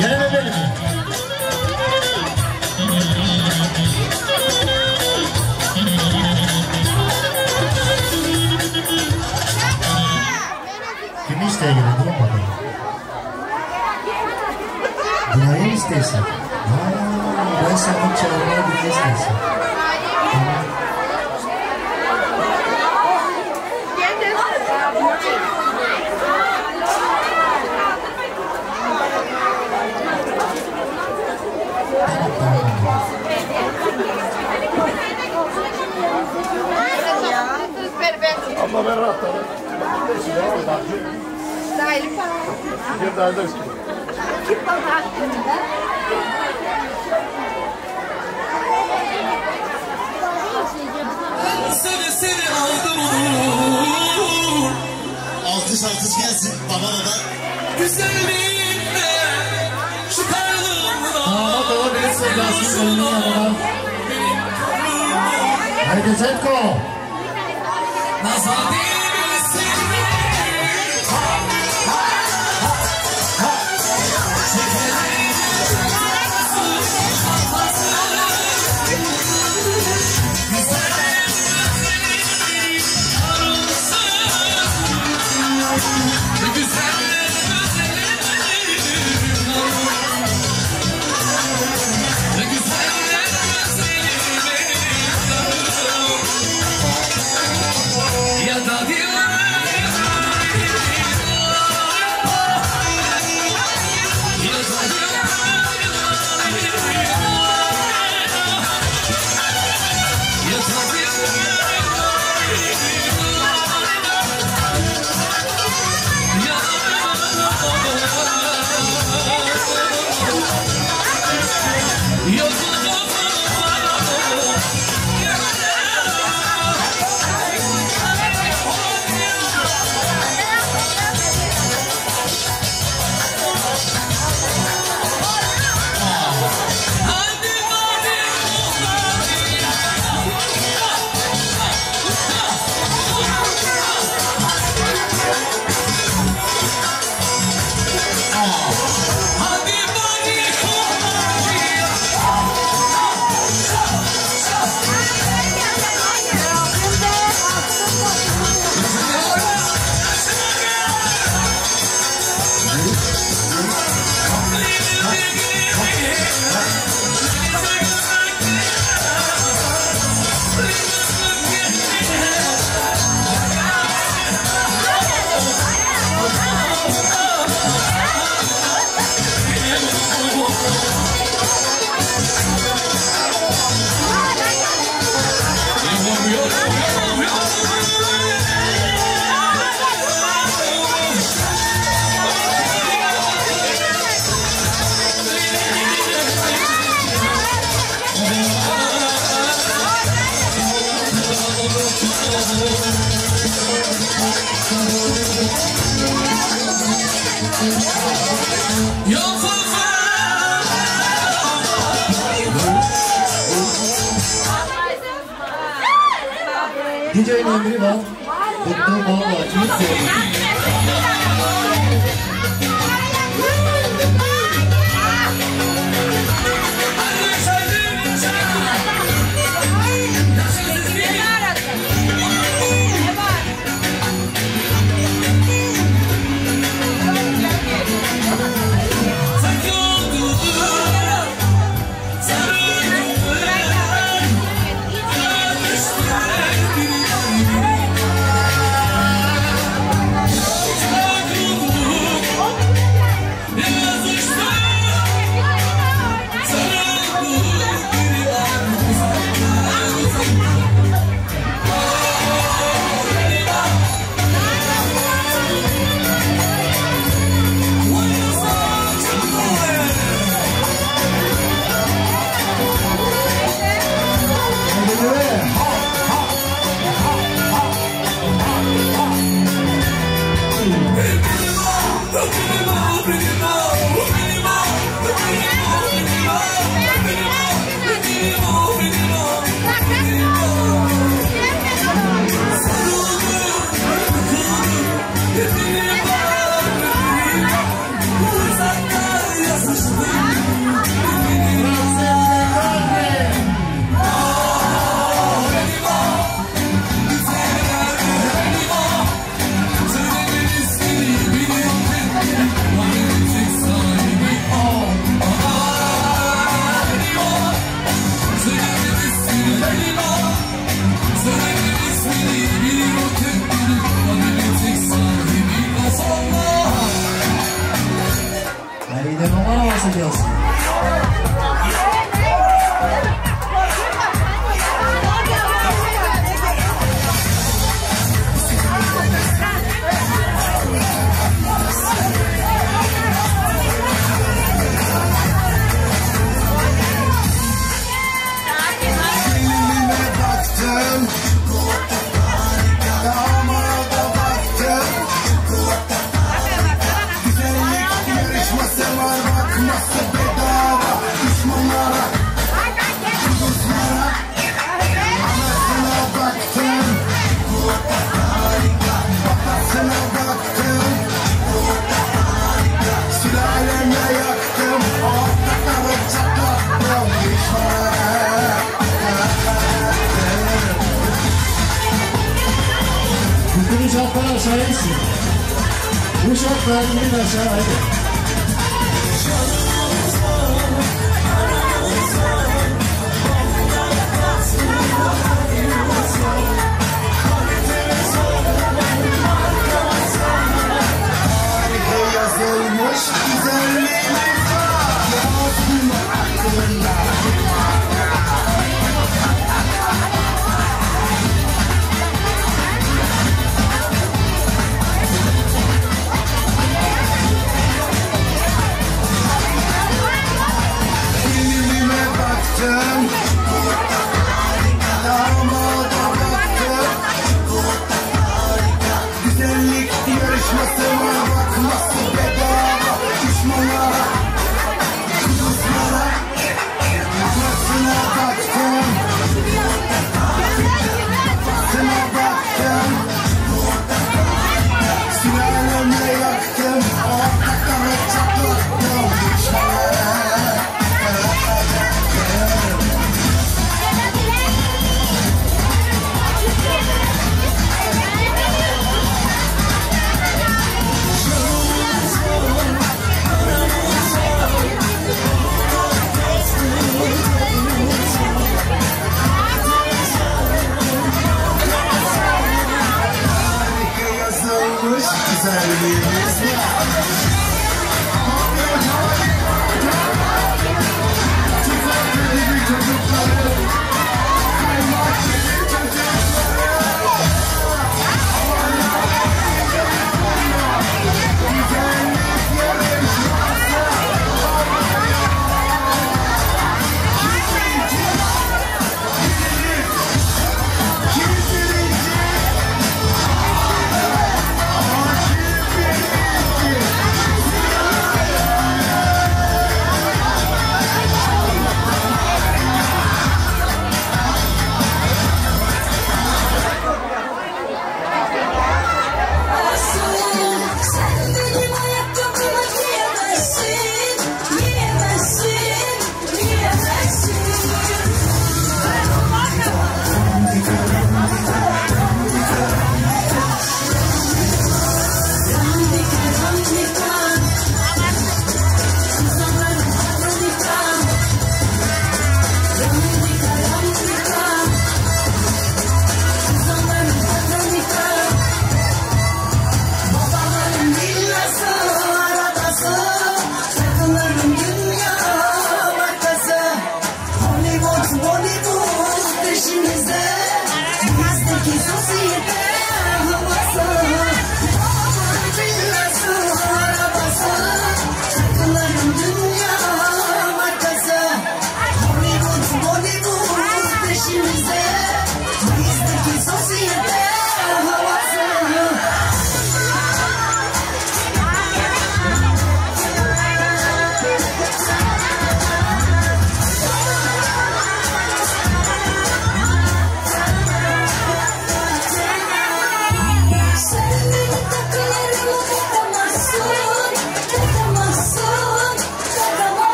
Gel edelim. Kimi isteyelim bulun Ama ben rahatladım. Dai, li fa. Bir daha da üstüne. Che patate. Seni seni aldım onu Alkış alkış gelsin baba baba. Güzelliğinle çıkardım Damat oğlu bir sevdasını yanına. Haydi Zetko. Nazar Ya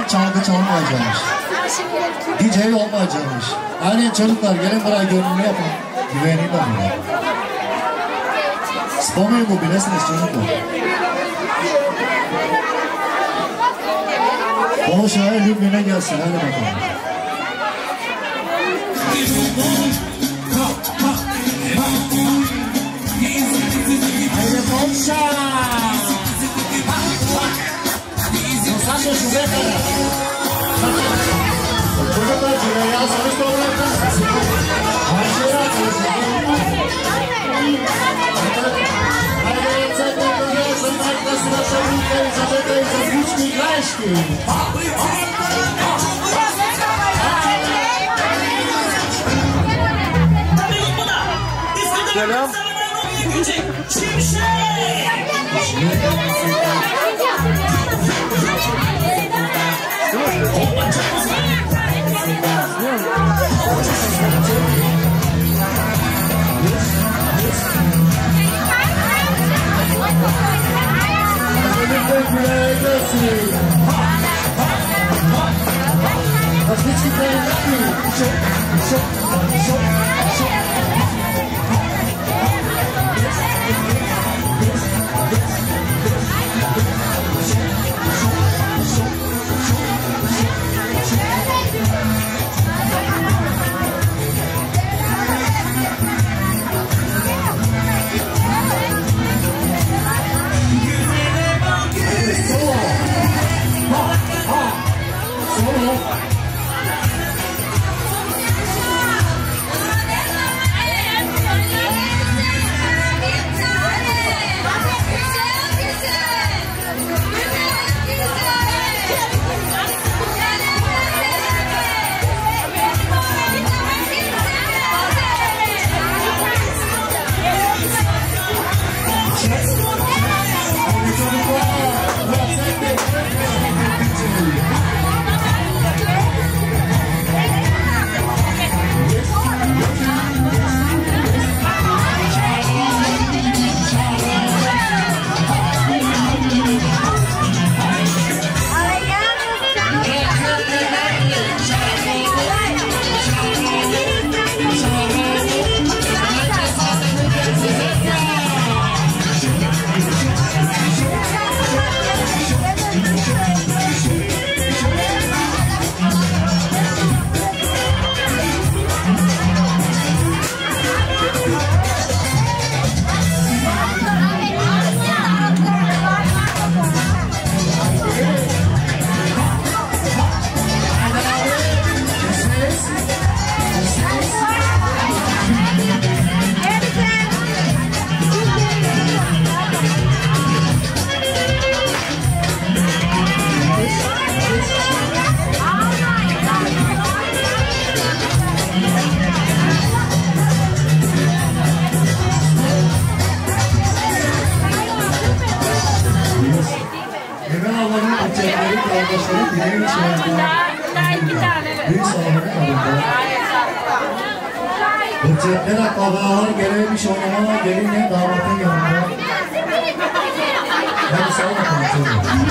bilmeden çalgı çalmayacakmış. DJ olmayacakmış. Aynen çocuklar gelin buraya gönlünü yapın. Güveneyim de burada. Spomeyin bu bilesiniz çocuklar. O şair Lübnan'a gelsin hadi bakalım. Haydi Polşa! Kadar. Çocuklar şuraya yazsanız topraktan. Her şeyi Selam. Emel Erkekler akrabalar gelirmiş oynamaya gelinle damatın yanında. Hadi sana çocuğum.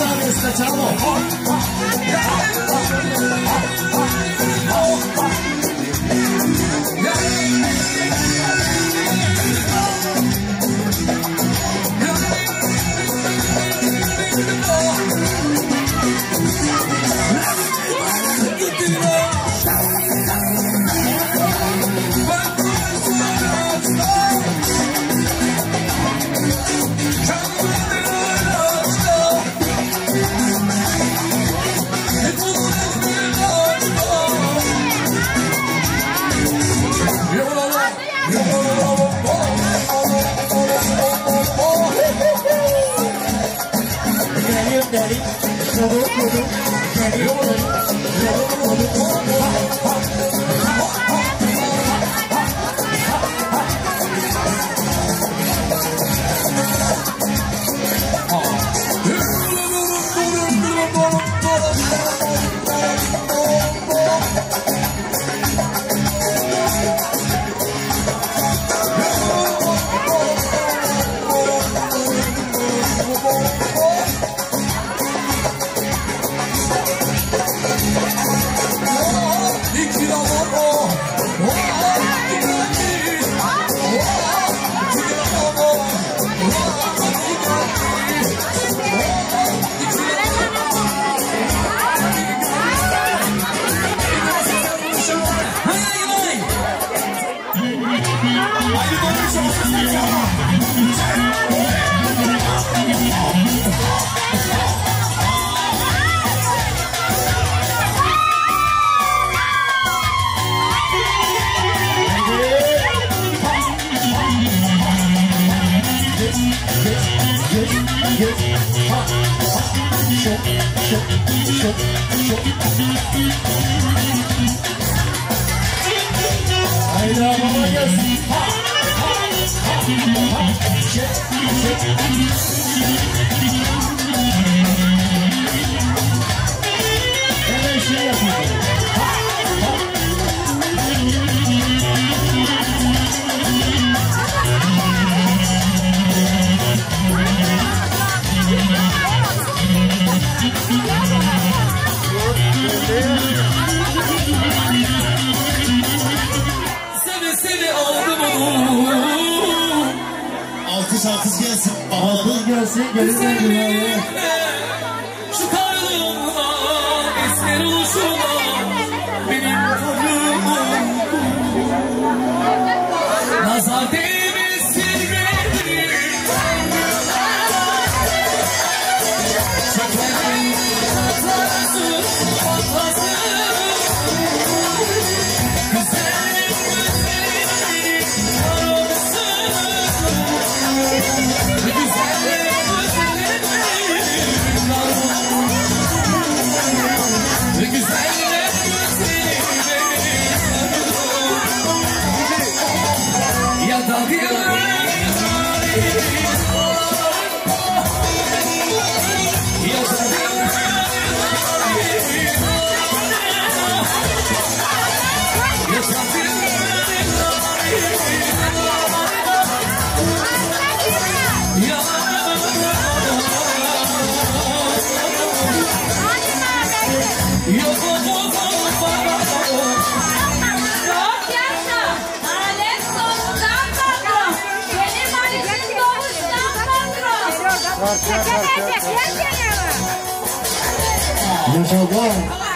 sabes, cachavo. Thank tá you. gelsin. Gelin de güneye. 你要像我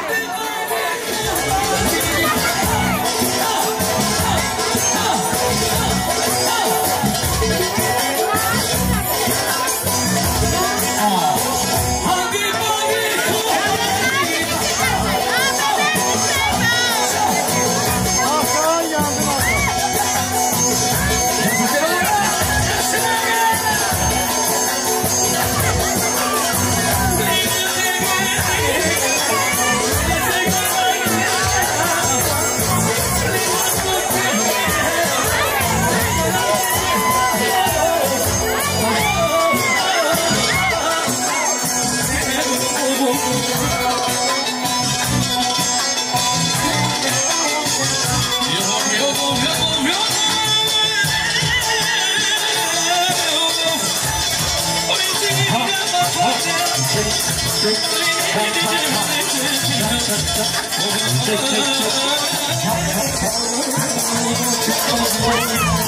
Take, take, take.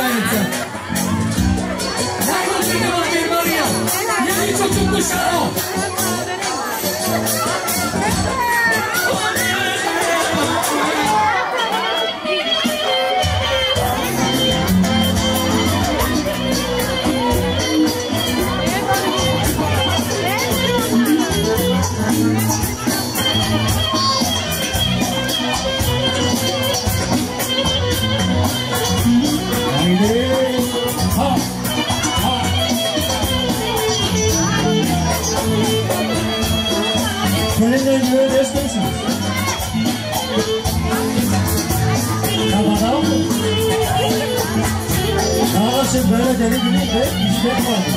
cancha. La continua memoria. Y ha dicho tu. 네, 네, 네.